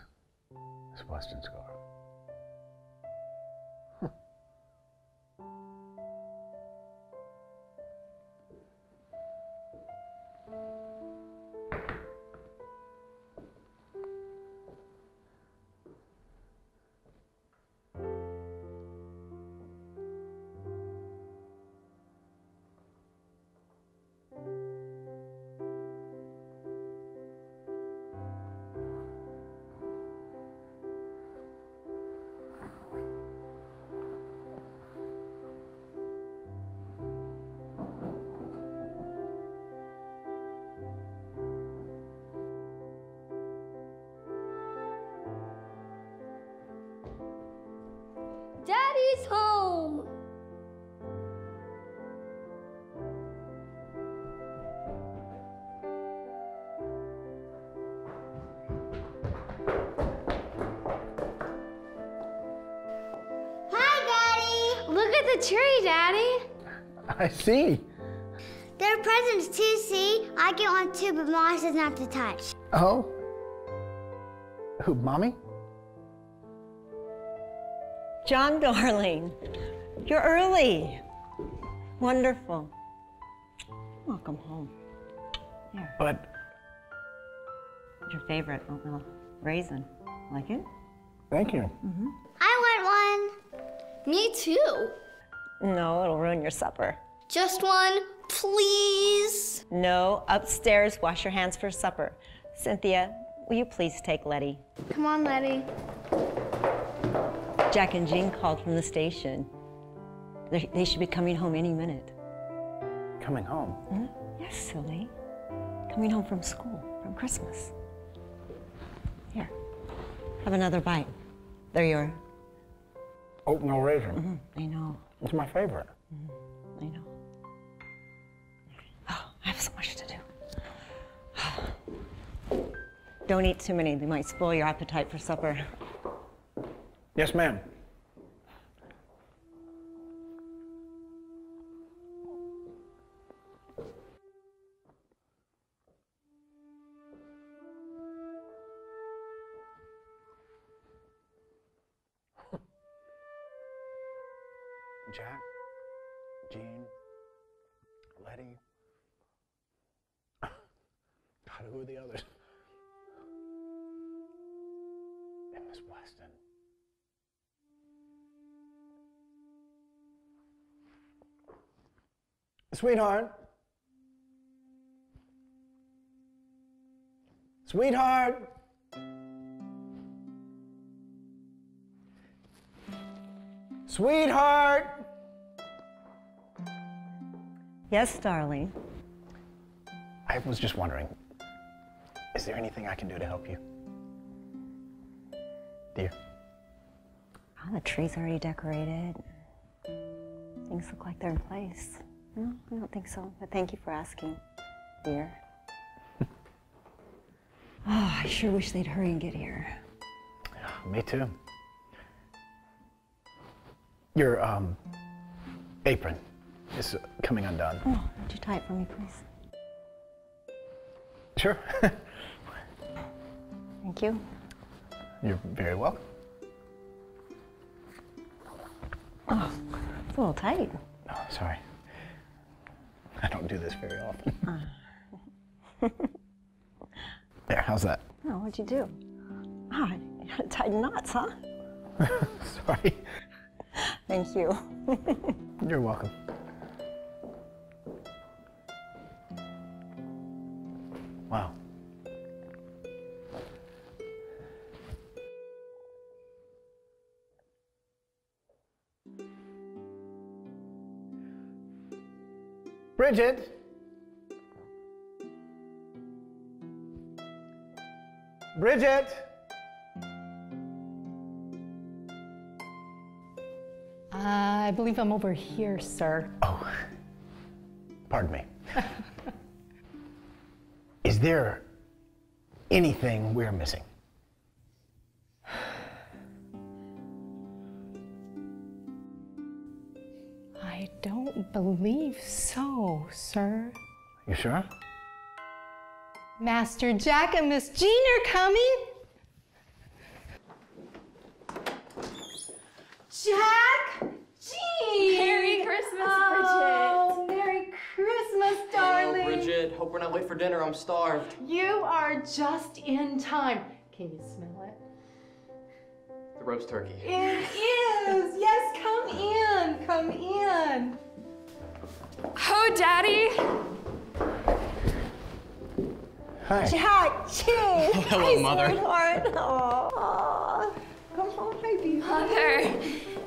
the tree, Daddy. I see. There are presents too, see? I get one too, but Mom says not to touch. Oh? Who, Mommy? John, darling, you're early. Wonderful. Welcome home. Here, But your favorite oatmeal raisin. Like it? thank you. Mhm. I want one. Me too. No, it'll ruin your supper. Just one, please. No, upstairs, wash your hands for supper. Cynthia, will you please take Letty? Come on, Letty. Jack and Jean called from the station. They, they should be coming home any minute. Coming home. Hmm? Yes, silly. Coming home from school, from Christmas. Here, have another bite. They're your. Oatmeal raisin. Mhm, I know, It's my favorite. Mm-hmm. I know. Oh, I have so much to do. Don't eat too many, they might spoil your appetite for supper. Yes, ma'am. Sweetheart. Sweetheart. Sweetheart. Yes, darling. I was just wondering, is there anything I can do to help you? Dear. Oh, the tree's already decorated. Things look like they're in place. No, I don't think so, but thank you for asking, dear. oh, I sure wish they'd hurry and get here. Me too. Your um, apron is coming undone. Oh, would you tie it for me, please? Sure. Thank you. You're very welcome. Oh, it's a little tight. Oh, sorry. I don't do this very often. there, how's that? Oh, what'd you do? Ah, you tied knots, huh? Sorry. Thank you. You're welcome. Bridget. Bridget. Uh, I believe I'm over here, sir. Oh, pardon me. Is there anything we're missing? I don't believe so, sir. You sure? Master Jack and Miss Jean are coming. Jack! Jean! Merry Christmas, Oh, Merry Christmas, oh, darling. Hello, Bridget, hope we're not late for dinner. I'm starved. You are just in time. Can you smell it? The roast turkey. It is. Yes, come in. Come in. Oh, Daddy. Hi. Jack, Jean. hello, Hi, Mother. Sweetheart. Aw. Come home, baby. Mother,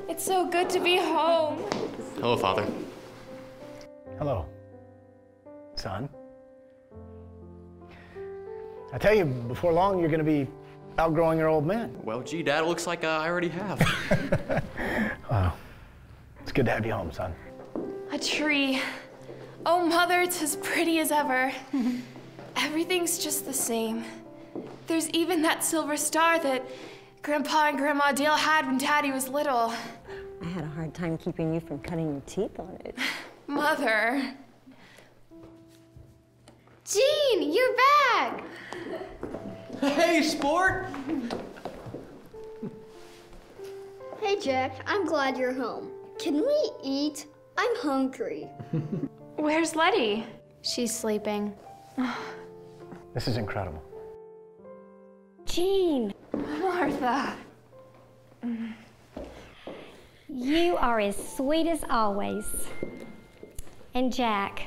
it's so good to be home. Hello, Father. Hello, son. I tell you, before long, you're going to be outgrowing your old man. Well, gee, Dad, it looks like uh, I already have. Wow. It's good to have you home, son. A tree. Oh, Mother, it's as pretty as ever. Everything's just the same. There's even that silver star that Grandpa and Grandma Dale had when Daddy was little. I had a hard time keeping you from cutting your teeth on it. Mother. Jean, you're back! Hey, sport! Hey, Jack, I'm glad you're home. Can we eat? I'm hungry. Where's Letty? She's sleeping. This is incredible. Jean. Martha. Mm. you are as sweet as always. And Jack,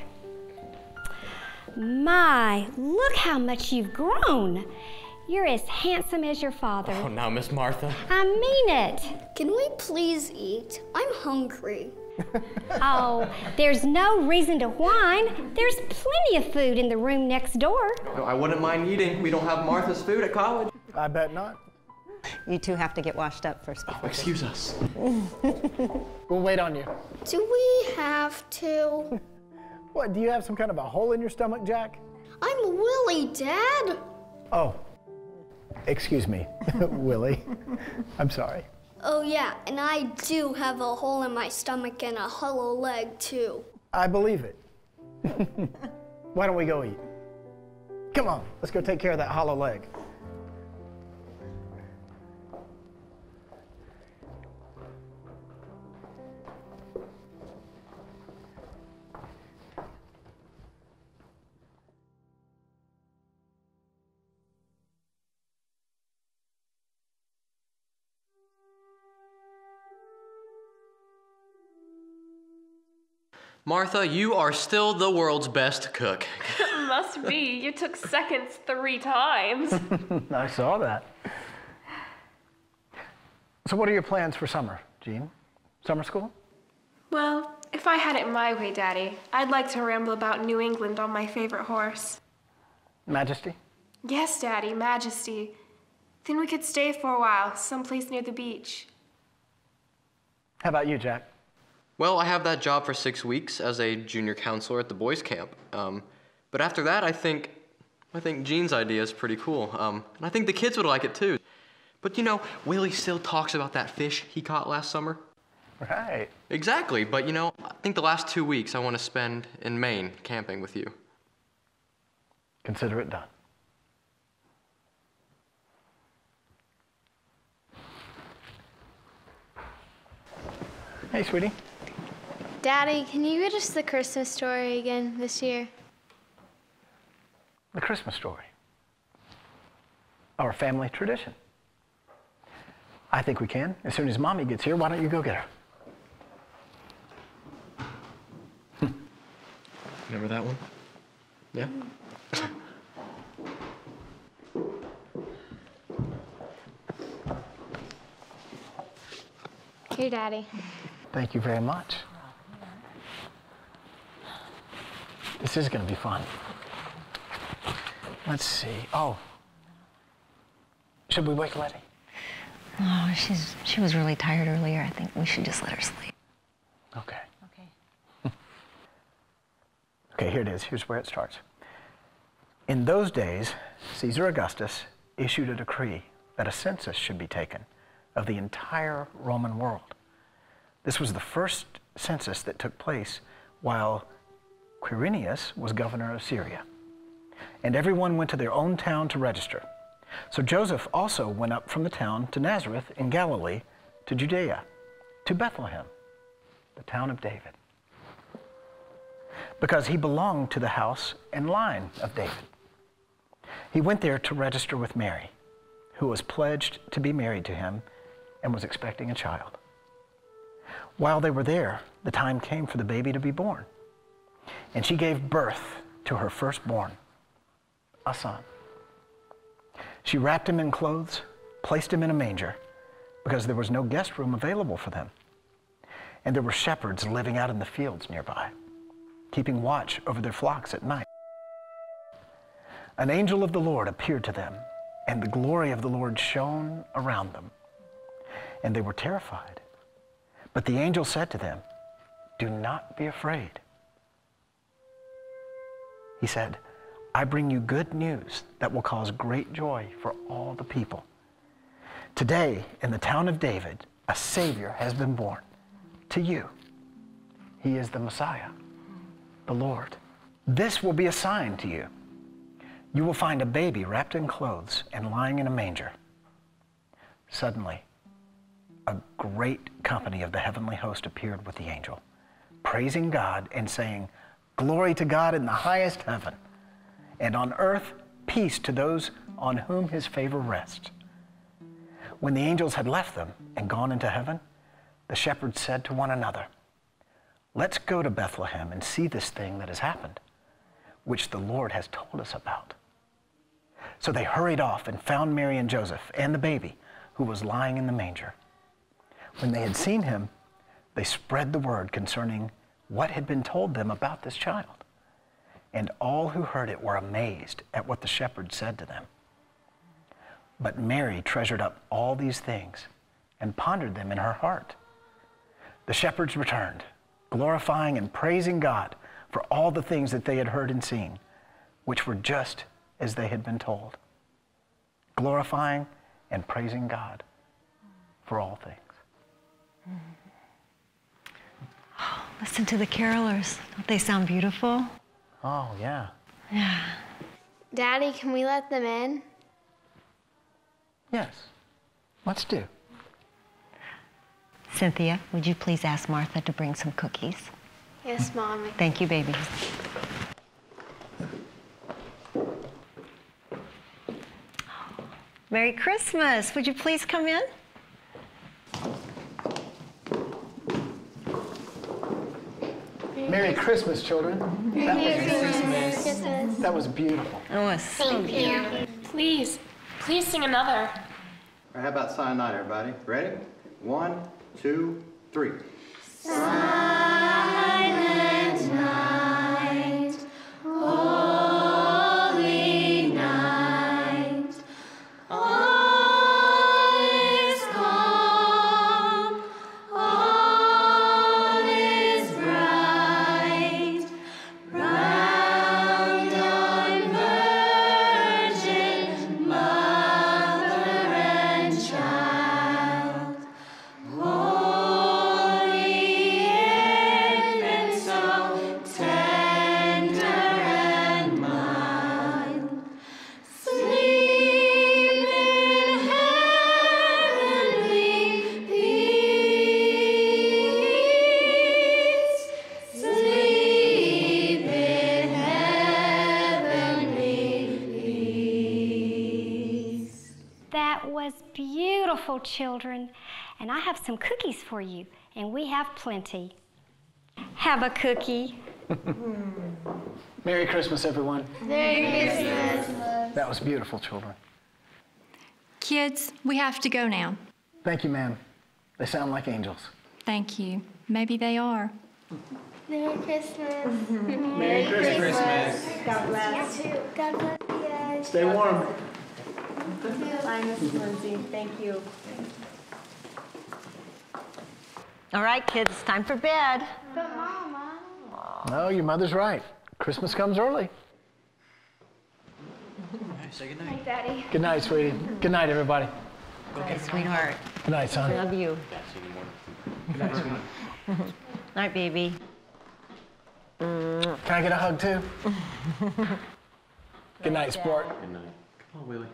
my, look how much you've grown. You're as handsome as your father. Oh, now, Miss Martha. I mean it. Can we please eat? I'm hungry. Oh, there's no reason to whine. There's plenty of food in the room next door. I wouldn't mind eating. We don't have Martha's food at college. I bet not. You two have to get washed up first. Oh, excuse us. We'll wait on you. Do we have to? What, do you have some kind of a hole in your stomach, Jack? I'm Willie, Dad. Oh, excuse me, Willie. I'm sorry. Oh, yeah, and I do have a hole in my stomach and a hollow leg, too. I believe it. Why don't we go eat? Come on, let's go take care of that hollow leg. Martha, you are still the world's best cook. Must be. You took seconds three times. I saw that. So, what are your plans for summer, Jean? Summer school? well, if I had it my way, Daddy, I'd like to ramble about New England on my favorite horse. Majesty? Yes, Daddy, Majesty. Then we could stay for a while, someplace near the beach. How about you, Jack? Well, I have that job for six weeks as a junior counselor at the boys' camp. Um, but after that, I think, I think Jean's idea is pretty cool. Um, and I think the kids would like it too. But you know, Willie still talks about that fish he caught last summer. Right. Exactly. But you know, I think the last two weeks I want to spend in Maine camping with you. Consider it done. Hey, sweetie. Daddy, can you read us the Christmas story again this year? The Christmas story. Our family tradition. I think we can. As soon as mommy gets here, why don't you go get her? Remember that one? Yeah? Here, Daddy. Thank you very much. This is going to be fun. Let's see. Oh. Should we wake Letty? Oh, she's she was really tired earlier. I think we should just let her sleep. Okay. Okay, okay, here it is. Here's where it starts. In those days, Caesar Augustus issued a decree that a census should be taken of the entire Roman world. This was the first census that took place while Quirinius was governor of Syria. And everyone went to their own town to register. So Joseph also went up from the town to Nazareth in Galilee to Judea, to Bethlehem, the town of David, because he belonged to the house and line of David. He went there to register with Mary, who was pledged to be married to him and was expecting a child. While they were there, the time came for the baby to be born, and she gave birth to her firstborn, a son. She wrapped him in clothes, placed him in a manger, because there was no guest room available for them. And there were shepherds living out in the fields nearby, keeping watch over their flocks at night. An angel of the Lord appeared to them, and the glory of the Lord shone around them. And they were terrified. But the angel said to them, Do not be afraid. He said, I bring you good news that will cause great joy for all the people. Today, in the town of David, a Savior has been born to you. He is the Messiah, the Lord. This will be a sign to you. You will find a baby wrapped in clothes and lying in a manger. Suddenly, a great company of the heavenly host appeared with the angel, praising God and saying, Glory to God in the highest heaven, and on earth peace to those on whom his favor rests. When the angels had left them and gone into heaven, the shepherds said to one another, Let's go to Bethlehem and see this thing that has happened, which the Lord has told us about. So they hurried off and found Mary and Joseph and the baby who was lying in the manger. When they had seen him, they spread the word concerning what had been told them about this child. And all who heard it were amazed at what the shepherds said to them. But Mary treasured up all these things and pondered them in her heart. The shepherds returned, glorifying and praising God for all the things that they had heard and seen, which were just as they had been told. Glorifying and praising God for all things. Mm-hmm. Listen to the carolers. Don't they sound beautiful? Oh, yeah. Yeah. Daddy, can we let them in? Yes. Let's do. Cynthia, would you please ask Martha to bring some cookies? Yes, hmm. Mommy. Thank you, baby. Merry Christmas. Would you please come in? Merry Christmas, children. That was, that was beautiful. It was. Thank you. Please, please sing another. All right, how about Silent Night, everybody? Ready? One, two, three. Silent That was beautiful, children. And I have some cookies for you, and we have plenty. Have a cookie. Merry Christmas, everyone. Merry Christmas. That was beautiful, children. Kids, we have to go now. Thank you, ma'am. They sound like angels. Thank you. Maybe they are. Merry Christmas. Merry Christmas. God bless. You. God bless you. Stay warm. Bye, Mrs. Lindsay. Thank you. All right, kids, it's time for bed. But Mama. No, your mother's right. Christmas comes early. Say good Hi, Daddy. Good night, sweetie. Good night, everybody. Okay, sweetheart. Good night, son. Love you. Good night, sweetie. Night, baby. Can I get a hug, too? Good night, sport. Good night. Come on, Willie.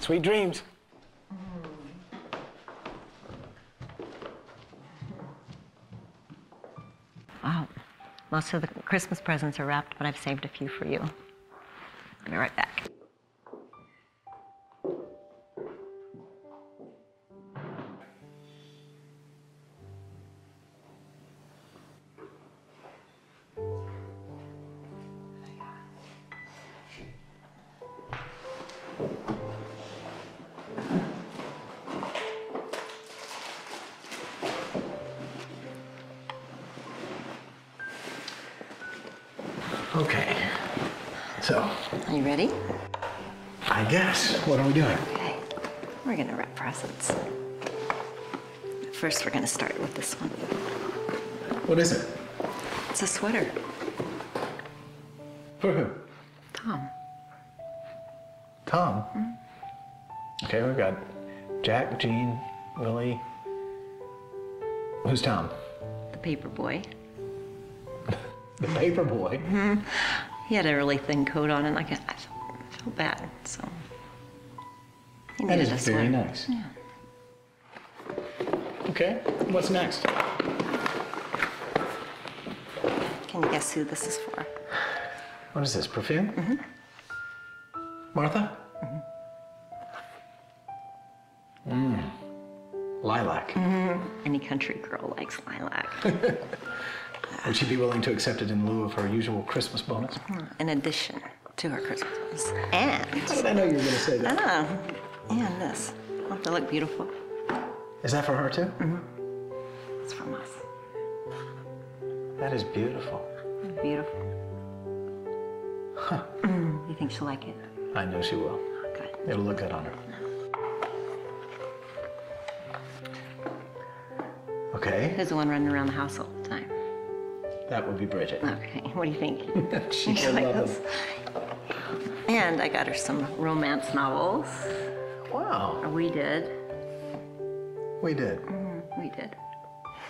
Sweet dreams. Wow. Most of the Christmas presents are wrapped, but I've saved a few for you. I'll be right back. Ready? I guess, what are we doing? Okay. We're gonna wrap presents. First, we're gonna start with this one. What is it? It's a sweater. For who? Tom. Tom. Okay, we've got Jack, Jean, Willie. Who's Tom? The paper boy. The paper boy. hmm He had a really thin coat on, and I, got, I felt, I felt bad, so. He That needed is a very sweater. nice. Yeah. Okay, what's next? Can you guess who this is for? What is this, perfume? Mm-hmm. Martha? Mmm. Lilac. hmm Any country girl likes lilac. Would she be willing to accept it in lieu of her usual Christmas bonus? In addition to her Christmas bonus. And. How did I know you were going to say that? Ah, and this. Don't they look beautiful? Is that for her too? Mm-hmm. It's from us. That is beautiful. Beautiful. Mm, you think she'll like it? I know she will. Good. It'll look good on her. Okay, Who's the one running around the house all the time? That would be Bridget. Okay, what do you think? She would like love those? And I got her some romance novels. Wow. Or we did. We did. Mhm, we did.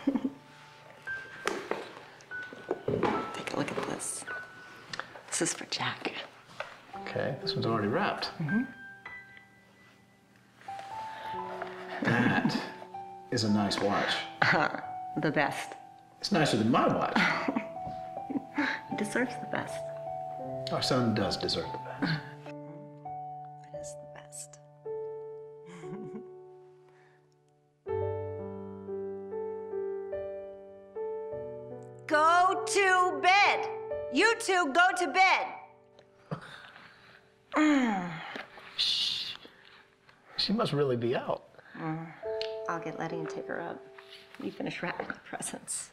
Take a look at this. This is for Jack. Okay, this one's already wrapped. Mm-hmm. That is a nice watch. the best. It's nicer than my watch. He deserves the best. Our son does deserve the best. It is the best. Go to bed. You two go to bed. Shh. She must really be out. Mm. I'll get Letty and take her up. You finish wrapping the presents.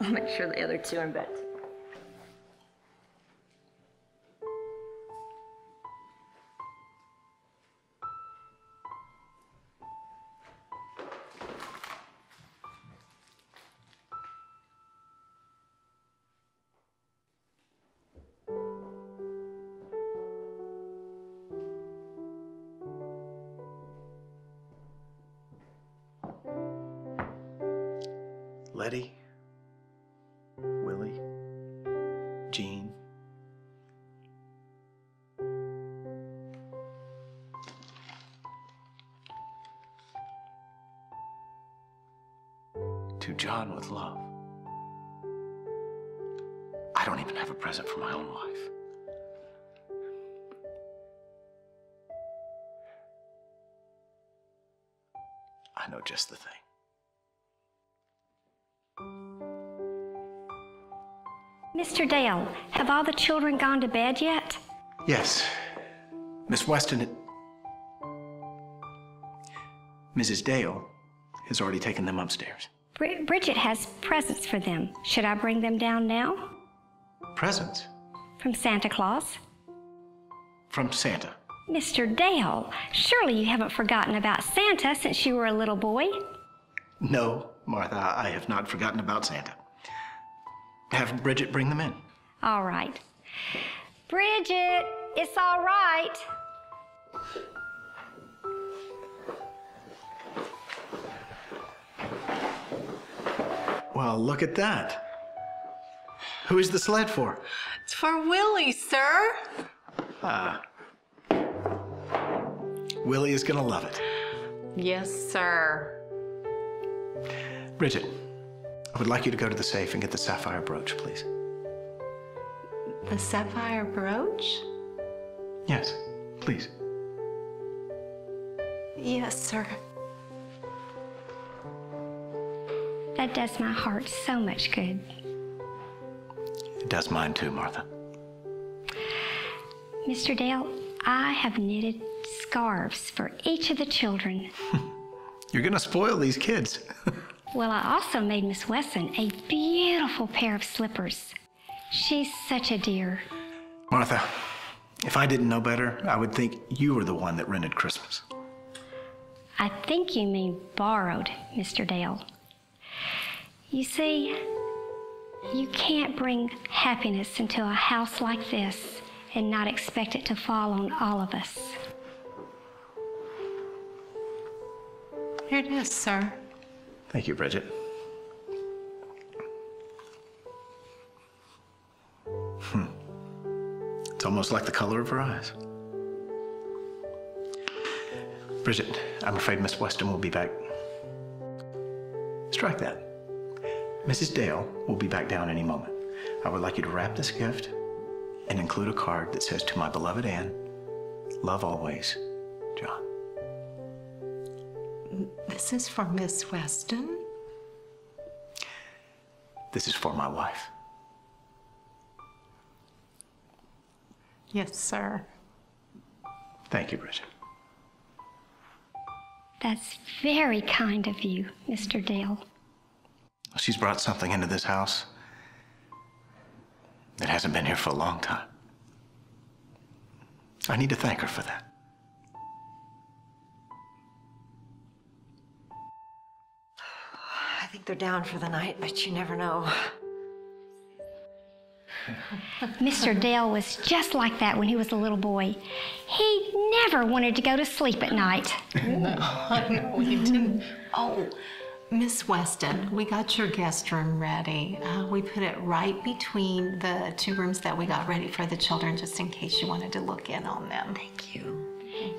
I'll make sure the other two are in bed. Just the thing. Mr. Dale, have all the children gone to bed yet? Yes. Miss Weston. Mrs. Dale has already taken them upstairs. Bri- Bridget has presents for them. Should I bring them down now? Presents From Santa Claus? from Santa. Mr. Dale, surely you haven't forgotten about Santa since you were a little boy. No, Martha, I have not forgotten about Santa. Have Bridget bring them in. All right. Bridget, it's all right. Well, look at that. Who is the sled for? It's for Willie, sir. Ah. Willie is gonna love it. Yes, sir. Bridget, I would like you to go to the safe and get the sapphire brooch, please. The sapphire brooch? Yes, please. Yes, sir. That does my heart so much good. It does mine too, Martha. Mr. Dale, I have knitted scarves for each of the children. You're gonna spoil these kids. Well, I also made Miss Weston a beautiful pair of slippers. She's such a dear. Martha, if I didn't know better, I would think you were the one that rented Christmas. I think you mean borrowed, Mr. Dale. You see, you can't bring happiness into a house like this and not expect it to fall on all of us. Here it is, sir. Thank you, Bridget. Hmm. It's almost like the color of her eyes. Bridget, I'm afraid Miss Weston will be back. Strike that. Mrs. Dale will be back down any moment. I would like you to wrap this gift and include a card that says, To my beloved Anne, love always, John. This is for Miss Weston. This is for my wife. Yes, sir. Thank you, Bridget. That's very kind of you, Mr. Dale. She's brought something into this house that hasn't been here for a long time. I need to thank her for that. They're down for the night, but you never know. Mr. Dale was just like that when he was a little boy. He never wanted to go to sleep at night. No, I know you didn't. Oh, Miss Weston, we got your guest room ready. Uh, we put it right between the two rooms that we got ready for the children, just in case you wanted to look in on them. Thank you.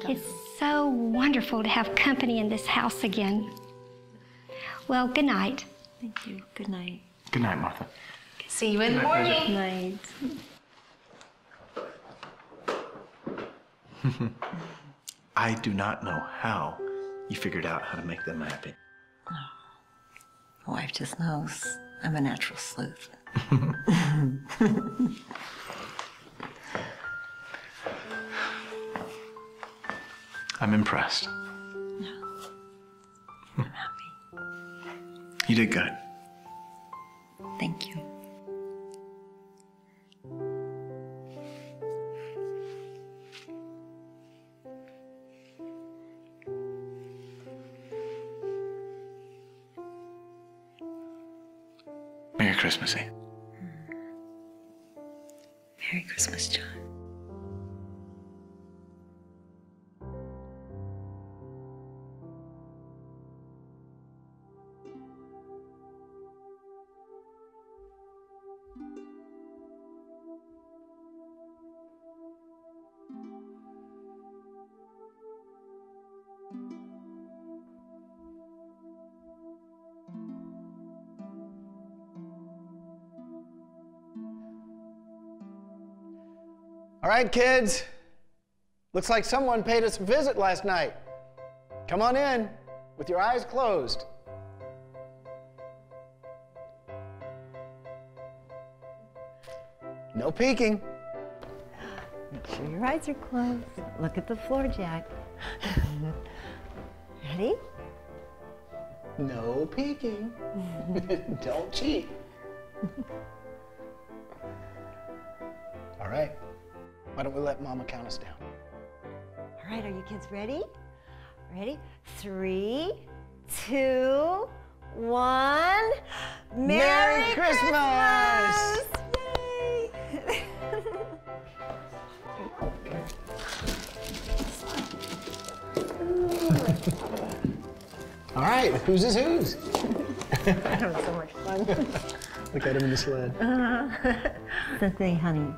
It's so wonderful to have company in this house again. Well, good night. Thank you. Good night. Good night, Martha. See you in the morning. Good night, I do not know how you figured out how to make them happy. Oh, my wife just knows I'm a natural sleuth. I'm impressed. You did good. Thank you. Merry Christmas, eh? Right, kids. Looks like someone paid us a visit last night. Come on in with your eyes closed. No peeking. Make sure your eyes are closed. Look at the floor, Jack. Ready? No peeking. Don't cheat. All right. Why don't we let Mama count us down? All right, are you kids ready? Ready? Three, two, one. Merry Christmas! Yay! All right, who's is who's? that was so much fun. Look at him in the sled. Cynthia, honey,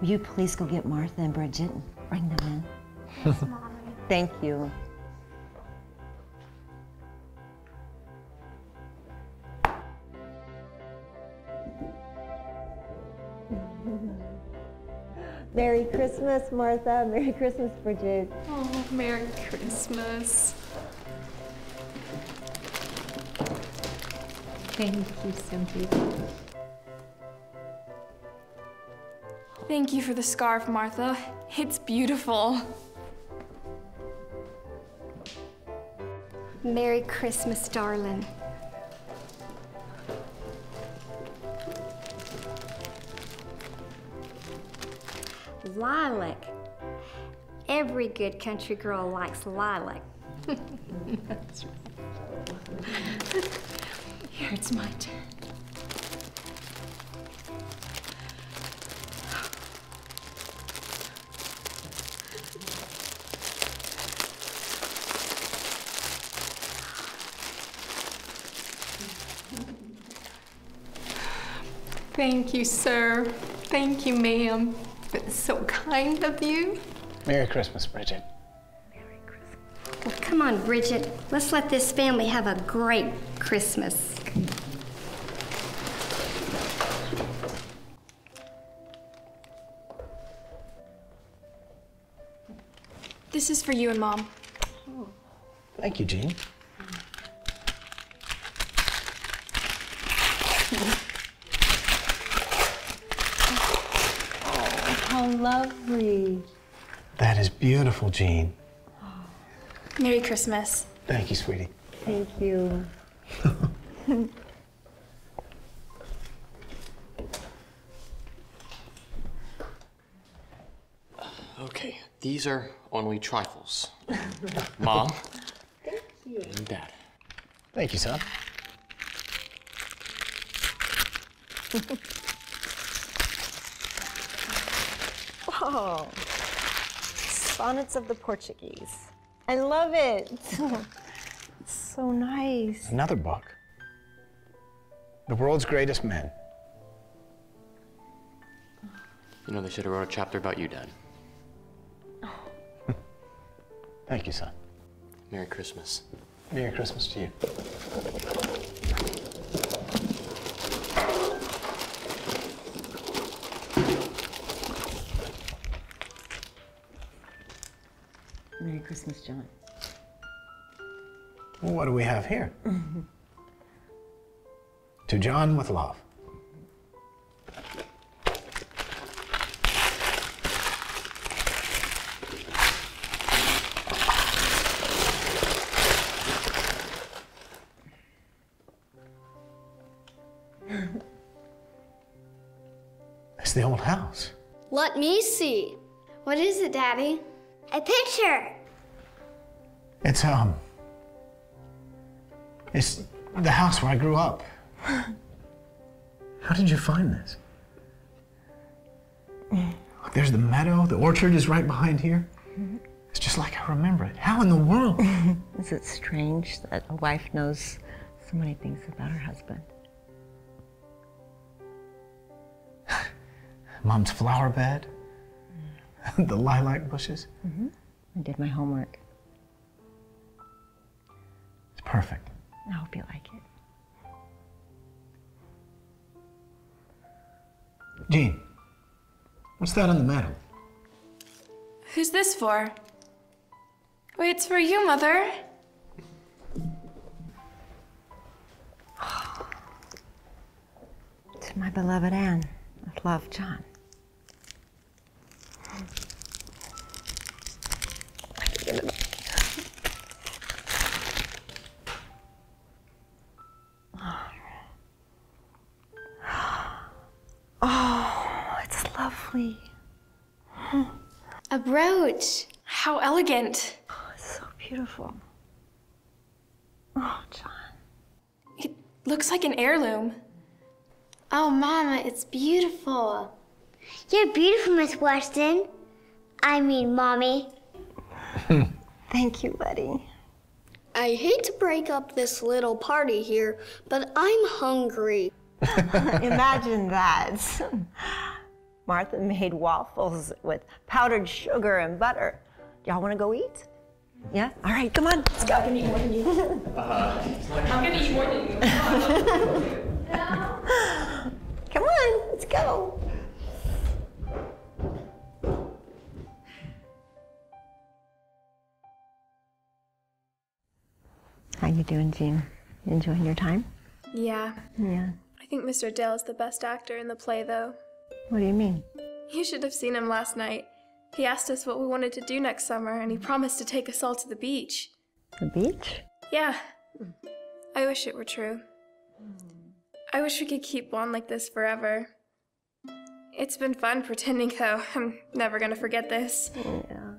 will you please go get Martha and Bridget and bring them in? Yes, Mommy. Thank you. Merry Christmas, Martha. Merry Christmas, Bridget. Oh, Merry Christmas. Thank you, Cynthia. Thank you for the scarf, Martha. It's beautiful. Merry Christmas, darling. Lilac. Every good country girl likes lilac. That's right. Here, it's my turn. Thank you, sir. Thank you, ma'am. It's so kind of you. Merry Christmas, Bridget. Merry Christmas. Well, come on, Bridget. Let's let this family have a great Christmas. This is for you and Mom. Thank you, Jean. Lovely. That is beautiful, Jean. Merry Christmas. Thank you, sweetie. Thank you. Okay, these are only trifles. Mom Thank you. and Dad. Thank you, son. Oh, Sonnets of the Portuguese. I love it. It's so nice. Another book. The world's greatest men. You know, they should have wrote a chapter about you, Dad. Thank you, son. Merry Christmas. Merry Christmas to you. Christmas, John. Well, what do we have here? to John with love. It's the old house. Let me see. What is it, Daddy? A picture. It's um. It's the house where I grew up. How did you find this? Look, there's the meadow. The orchard is right behind here. It's just like I remember it. How in the world? Is it strange that a wife knows so many things about her husband? Mom's flower bed. the lilac bushes. Mm-hmm. I did my homework. It's perfect. I hope you like it. Jean, what's that on the mantle? Who's this for? Wait, it's for you, Mother. To my beloved Anne, with love, John. Oh, it's lovely. A brooch. How elegant. Oh, so beautiful. Oh, John. It looks like an heirloom. Oh, Mama, it's beautiful. You're beautiful, Miss Weston. I mean, Mommy. Thank you, Letty. I hate to break up this little party here, but I'm hungry. Imagine that. Martha made waffles with powdered sugar and butter. Y'all want to go eat? Yeah? All right, come on. Let's go. I can eat more than you. I'm gonna eat more than you. Uh-huh. Come on, let's go. How you doing, Jean? You enjoying your time? Yeah. Yeah. I think Mr. Dale is the best actor in the play, though. What do you mean? You should have seen him last night. He asked us what we wanted to do next summer, and he promised to take us all to the beach. The beach? Yeah. I wish it were true. I wish we could keep on like this forever. It's been fun pretending, though. I'm never gonna forget this. Yeah.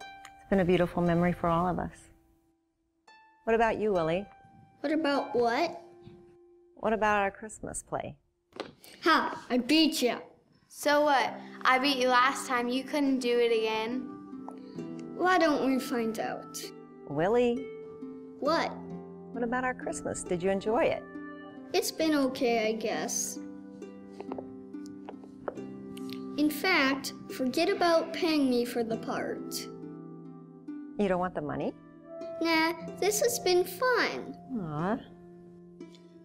It's been a beautiful memory for all of us. What about you, Willie? What about what? What about our Christmas play? Ha! I beat you. So what? I beat you last time. You couldn't do it again. Why don't we find out? Willie, What? what about our Christmas? Did you enjoy it? It's been okay, I guess. In fact, forget about paying me for the part. You don't want the money? Nah, this has been fun. Aw.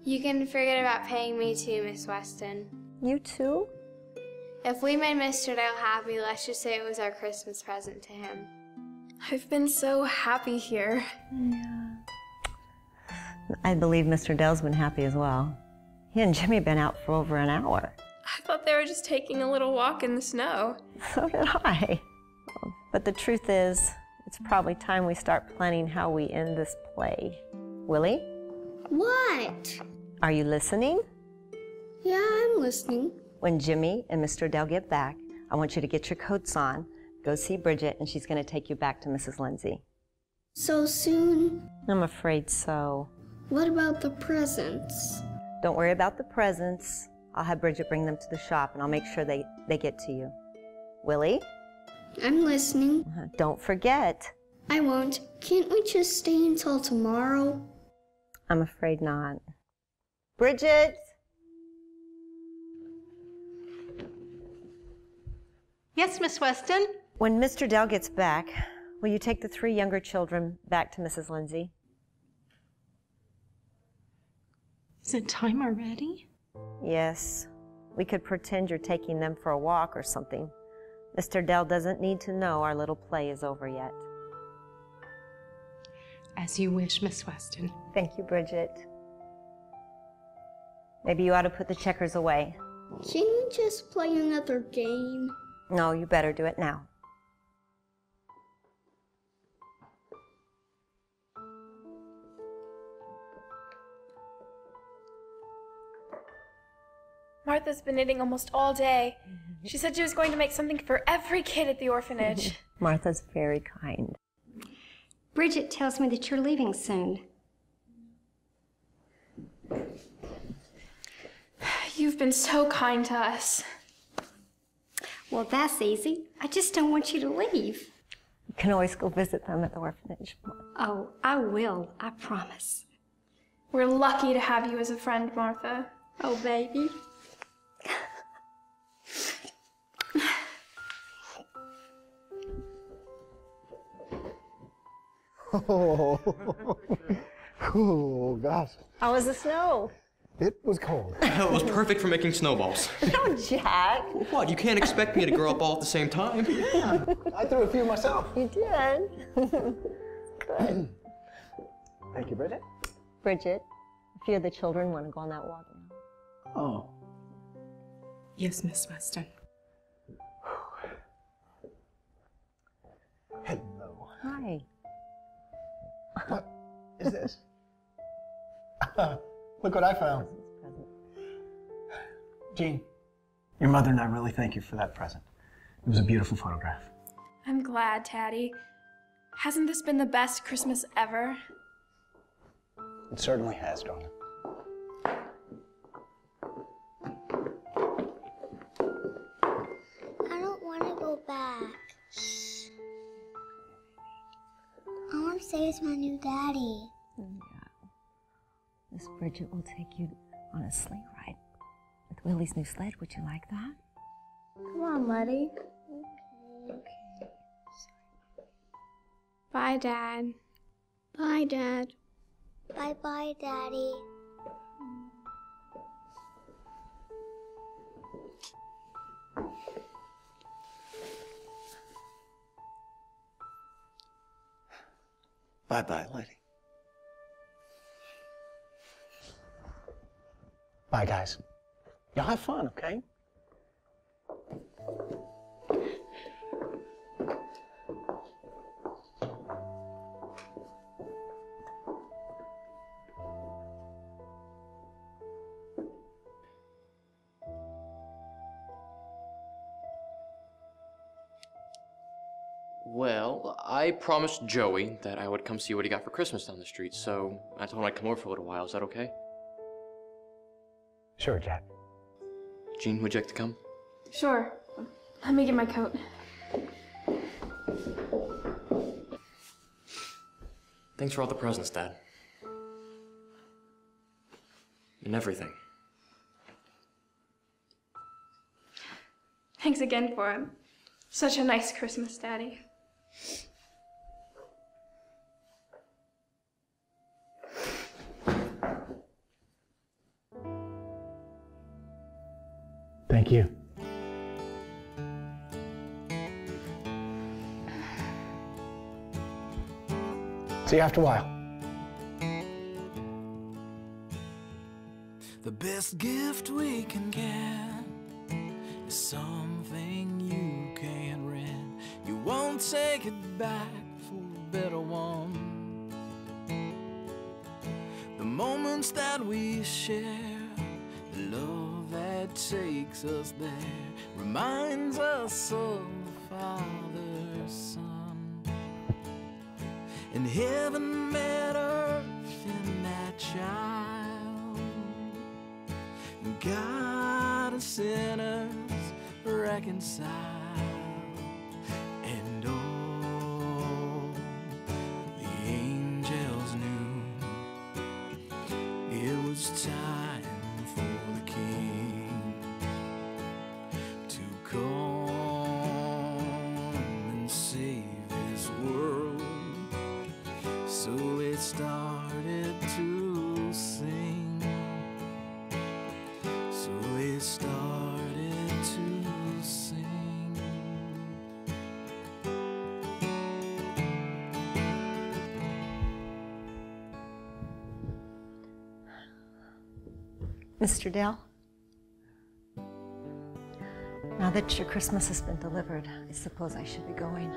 You can forget about paying me too, Miss Weston. You too? If we made Mr. Dale happy, let's just say it was our Christmas present to him. I've been so happy here. Yeah. I believe Mr. Dale's been happy as well. He and Jimmy have been out for over an hour. I thought they were just taking a little walk in the snow. So did I. But the truth is, it's probably time we start planning how we end this play. Willie, What? are you listening? Yeah, I'm listening. When Jimmy and Mr. Dale get back, I want you to get your coats on, go see Bridget, and she's going to take you back to Mrs. Lindsay. So soon? I'm afraid so. What about the presents? Don't worry about the presents. I'll have Bridget bring them to the shop, and I'll make sure they, they get to you. Willie, I'm listening. Uh-huh. don't forget. I won't. Can't we just stay until tomorrow? I'm afraid not. Bridget! Yes, Miss Weston? When Mr. Dale gets back, will you take the three younger children back to Mrs. Lindsay? Is it time already? Yes. We could pretend you're taking them for a walk or something. Mr. Dale doesn't need to know our little play is over yet. As you wish, Miss Weston. Thank you, Bridget. Maybe you ought to put the checkers away. Can we just play another game? No, you better do it now. Martha's been knitting almost all day. She said she was going to make something for every kid at the orphanage. Martha's very kind. Bridget tells me that you're leaving soon. You've been so kind to us. Well, that's easy. I just don't want you to leave. You can always go visit them at the orphanage. Oh, I will. I promise. We're lucky to have you as a friend, Martha. Oh, baby. Oh, oh gosh. How was the snow? It was cold. it was perfect for making snowballs. No, Jack. What? You can't expect me to grow up all at the same time. Yeah, I threw a few myself. You did. Good. Thank you, Bridget. Bridget, a few of the children want to go on that walk now. Oh. Yes, Miss Weston. Hello. Hi. What is this? Look what I found. Jean, your mother and I really thank you for that present. It was a beautiful photograph. I'm glad, Taddy. Hasn't this been the best Christmas ever? It certainly has, darling. I don't want to go back. I want to stay with my new daddy. Yeah. Miss Bridget will take you on a sleigh ride with Willie's new sled. Would you like that? Come on, Letty. Okay. Bye, Dad. Bye, Dad. Bye bye, Daddy. Bye bye, lady. Bye, guys. Y'all have fun, okay? I promised Joey that I would come see what he got for Christmas down the street, so I told him I'd come over for a little while. Is that okay? Sure, Jack. Jean, would you like to come? Sure. Let me get my coat. Thanks for all the presents, Dad. And everything. Thanks again for him. Such a nice Christmas, Daddy. Thank you. See you after a while. The best gift we can get is something you can rent. You won't take it back for a better one. The moments that we share, the love that takes us there, reminds us of the Son. And heaven met earth in that child. And God and sinners reconciled. And all the angels knew it was time Mr. Dale? Now that your Christmas has been delivered, I suppose I should be going.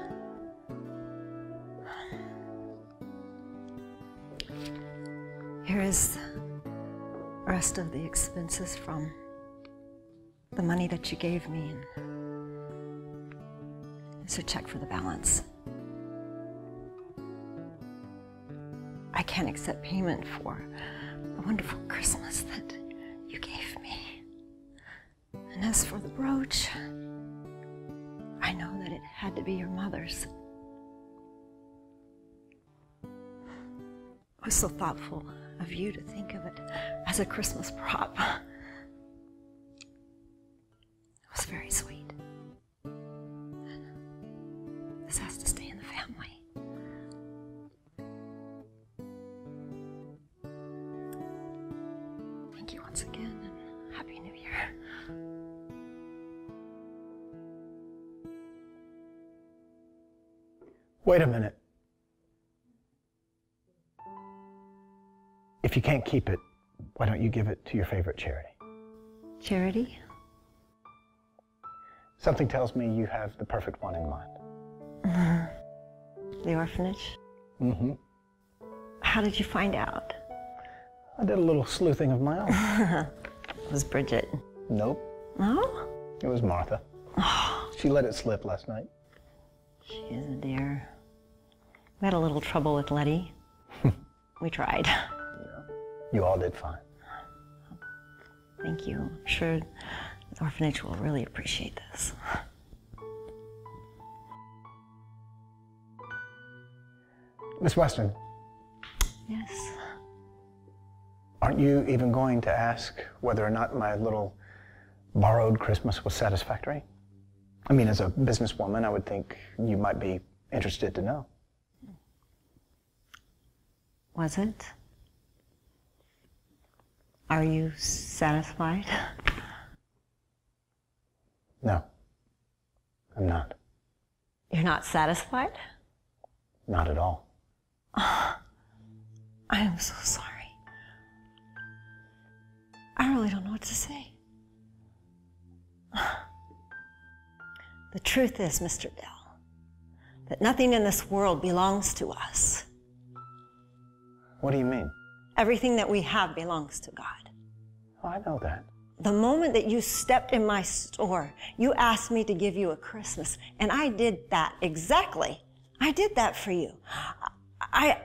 Here is the rest of the expenses from the money that you gave me, it's a check for the balance. I can't accept payment for a wonderful Christmas As for the brooch, I know that it had to be your mother's. It was so thoughtful of you to think of it as a Christmas prop. Keep it, why don't you give it to your favorite charity? Charity? Something tells me you have the perfect one in mind. The orphanage? Mm-hmm. How did you find out? I did a little sleuthing of my own. it was Bridget. Nope. No? It was Martha. She let it slip last night. She is a dear. We had a little trouble with Letty. we tried. You all did fine. Thank you. I'm sure the orphanage will really appreciate this. Miss Weston, Yes. aren't you even going to ask whether or not my little borrowed Christmas was satisfactory? I mean, as a businesswoman, I would think you might be interested to know. Was it? Are you satisfied? No, I'm not. You're not satisfied? Not at all. I am so sorry. I really don't know what to say. The truth is, Mr. Dale, that nothing in this world belongs to us. What do you mean? Everything that we have belongs to God. Oh, I know that. The moment that you stepped in my store, you asked me to give you a Christmas, and I did that exactly I did that for you. I,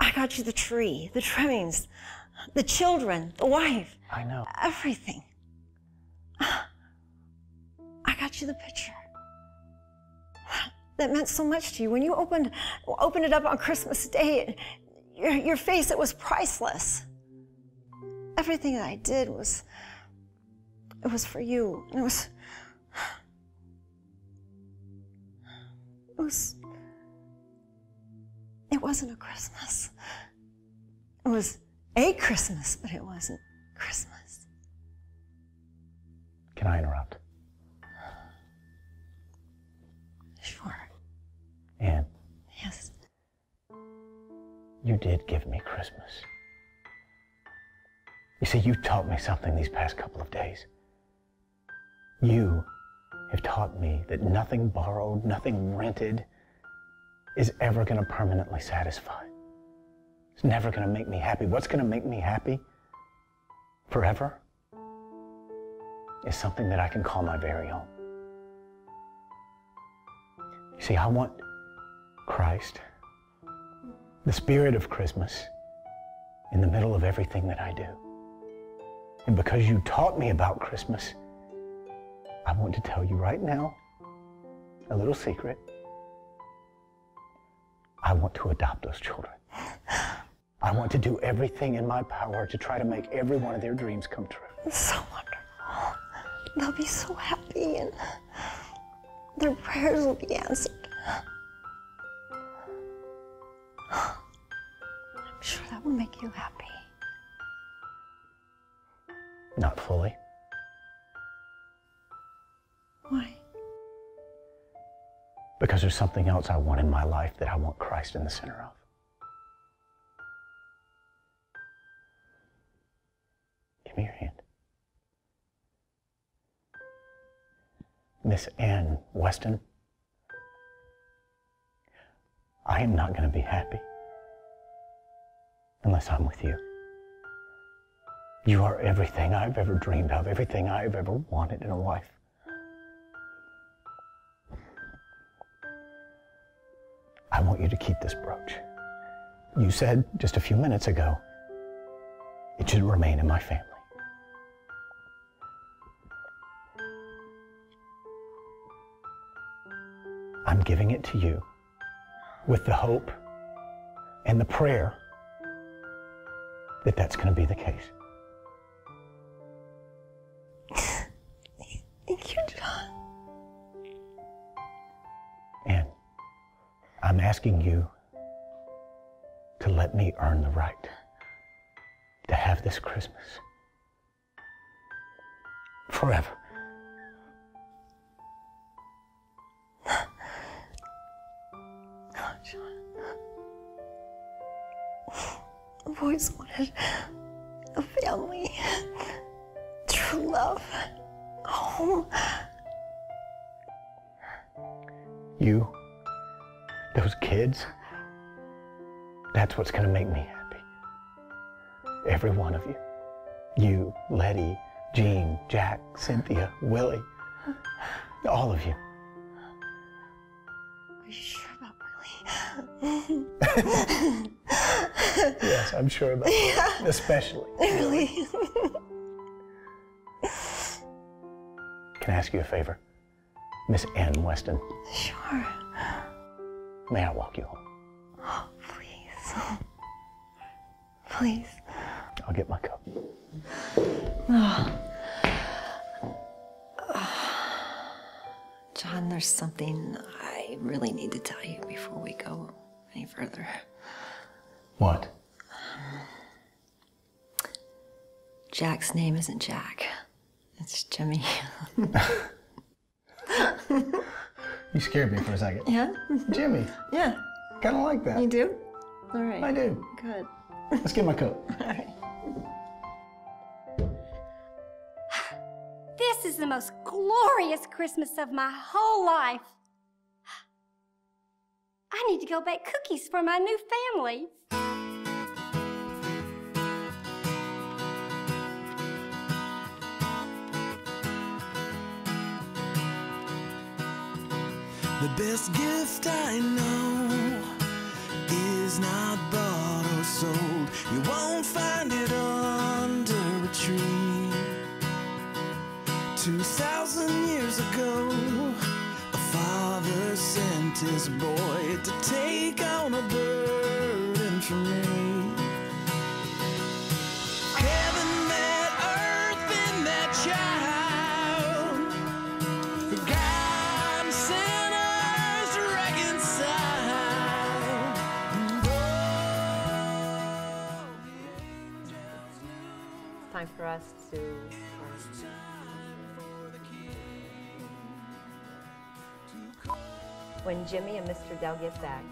I got you the tree, the trimmings, the children, the wife. I know. Everything. I got you the picture. That meant so much to you. When you opened, opened it up on Christmas Day, your, your face, it was priceless. Everything that I did was, it was for you. And it was, it was, it wasn't a Christmas. It was a Christmas, but it wasn't Christmas. Can I interrupt? Sure. Anne. You did give me Christmas. You see, you taught me something these past couple of days. You have taught me that nothing borrowed, nothing rented is ever going to permanently satisfy. It's never going to make me happy. What's going to make me happy forever is something that I can call my very own. You see, I want Christ, the spirit of Christmas, in the middle of everything that I do. And because you taught me about Christmas, I want to tell you right now a little secret. I want to adopt those children. I want to do everything in my power to try to make every one of their dreams come true. It's so wonderful. They'll be so happy and their prayers will be answered. Sure that will make you happy. Not fully. Why? Because there's something else I want in my life that I want Christ in the center of. Give me your hand. Miss Anne Weston, I am not going to be happy unless I'm with you. You are everything I've ever dreamed of, everything I've ever wanted in a wife. I want you to keep this brooch. You said just a few minutes ago it should remain in my family. I'm giving it to you with the hope and the prayer that that's going to be the case. Thank you, John. And I'm asking you to let me earn the right to have this Christmas forever. I've always wanted a family, true love, a home. You, those kids, that's what's going to make me happy. Every one of you. You, Letty, Jean, Jack, Cynthia, Willie, all of you. Are you sure about Willie? Yes, I'm sure about that. Yeah. Especially. Really? Can I ask you a favor? Miss Anne Weston, Sure. may I walk you home? Oh, please. Please. I'll get my coat. Oh. John, there's something I really need to tell you before we go any further. What? Jack's name isn't Jack. It's Jimmy. You scared me for a second. yeah? Jimmy. Yeah. Kind of like that. You do? All right. I do. Good. Let's get my coat. All right. This is the most glorious Christmas of my whole life. I need to go bake cookies for my new family. The best gift I know is not bought or sold. You won't find it under a tree. Two thousand years ago, a father sent his boy to take on a burden for me. Us to. Um, when Jimmy and Mr. Dale get back,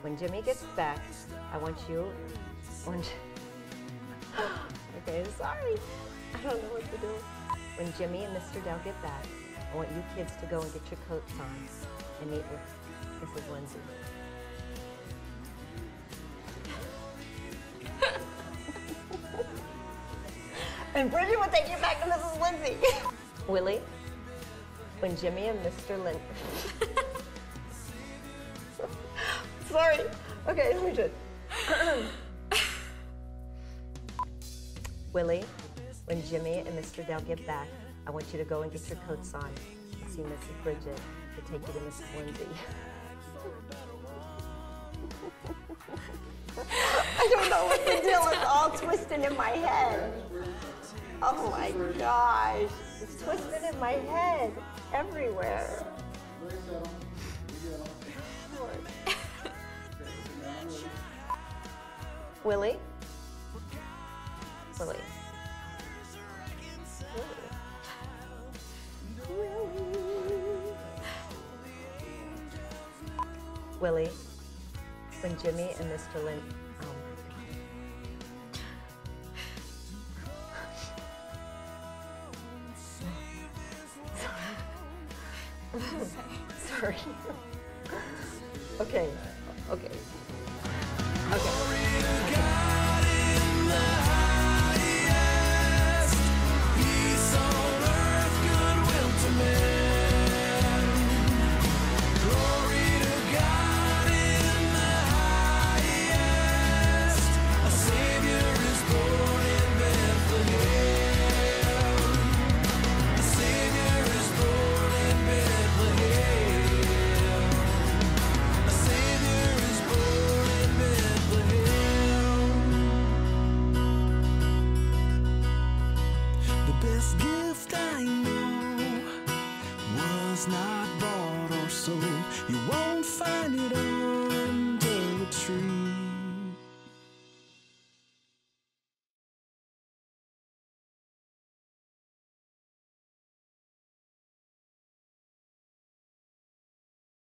when Jimmy gets back, I want you. When, okay, sorry. I don't know what to do. When Jimmy and Mr. Dale get back, I want you kids to go and get your coats on and meet with Mrs. Lindsay. And Bridget will take you back to Mrs. Lindsay. Willie, when Jimmy and Mr. Lin. Sorry. Okay, let me just. Willie, when Jimmy and Mr. Dale get back, I want you to go and get your coats on and see Mrs. Bridget to take you to Mrs. Lindsay. I don't know what the deal is all twisted in my head. Oh my gosh. It's twisted in my head everywhere. Willie? Willie. Willie, when Jimmy and Mr. Lin. Sorry.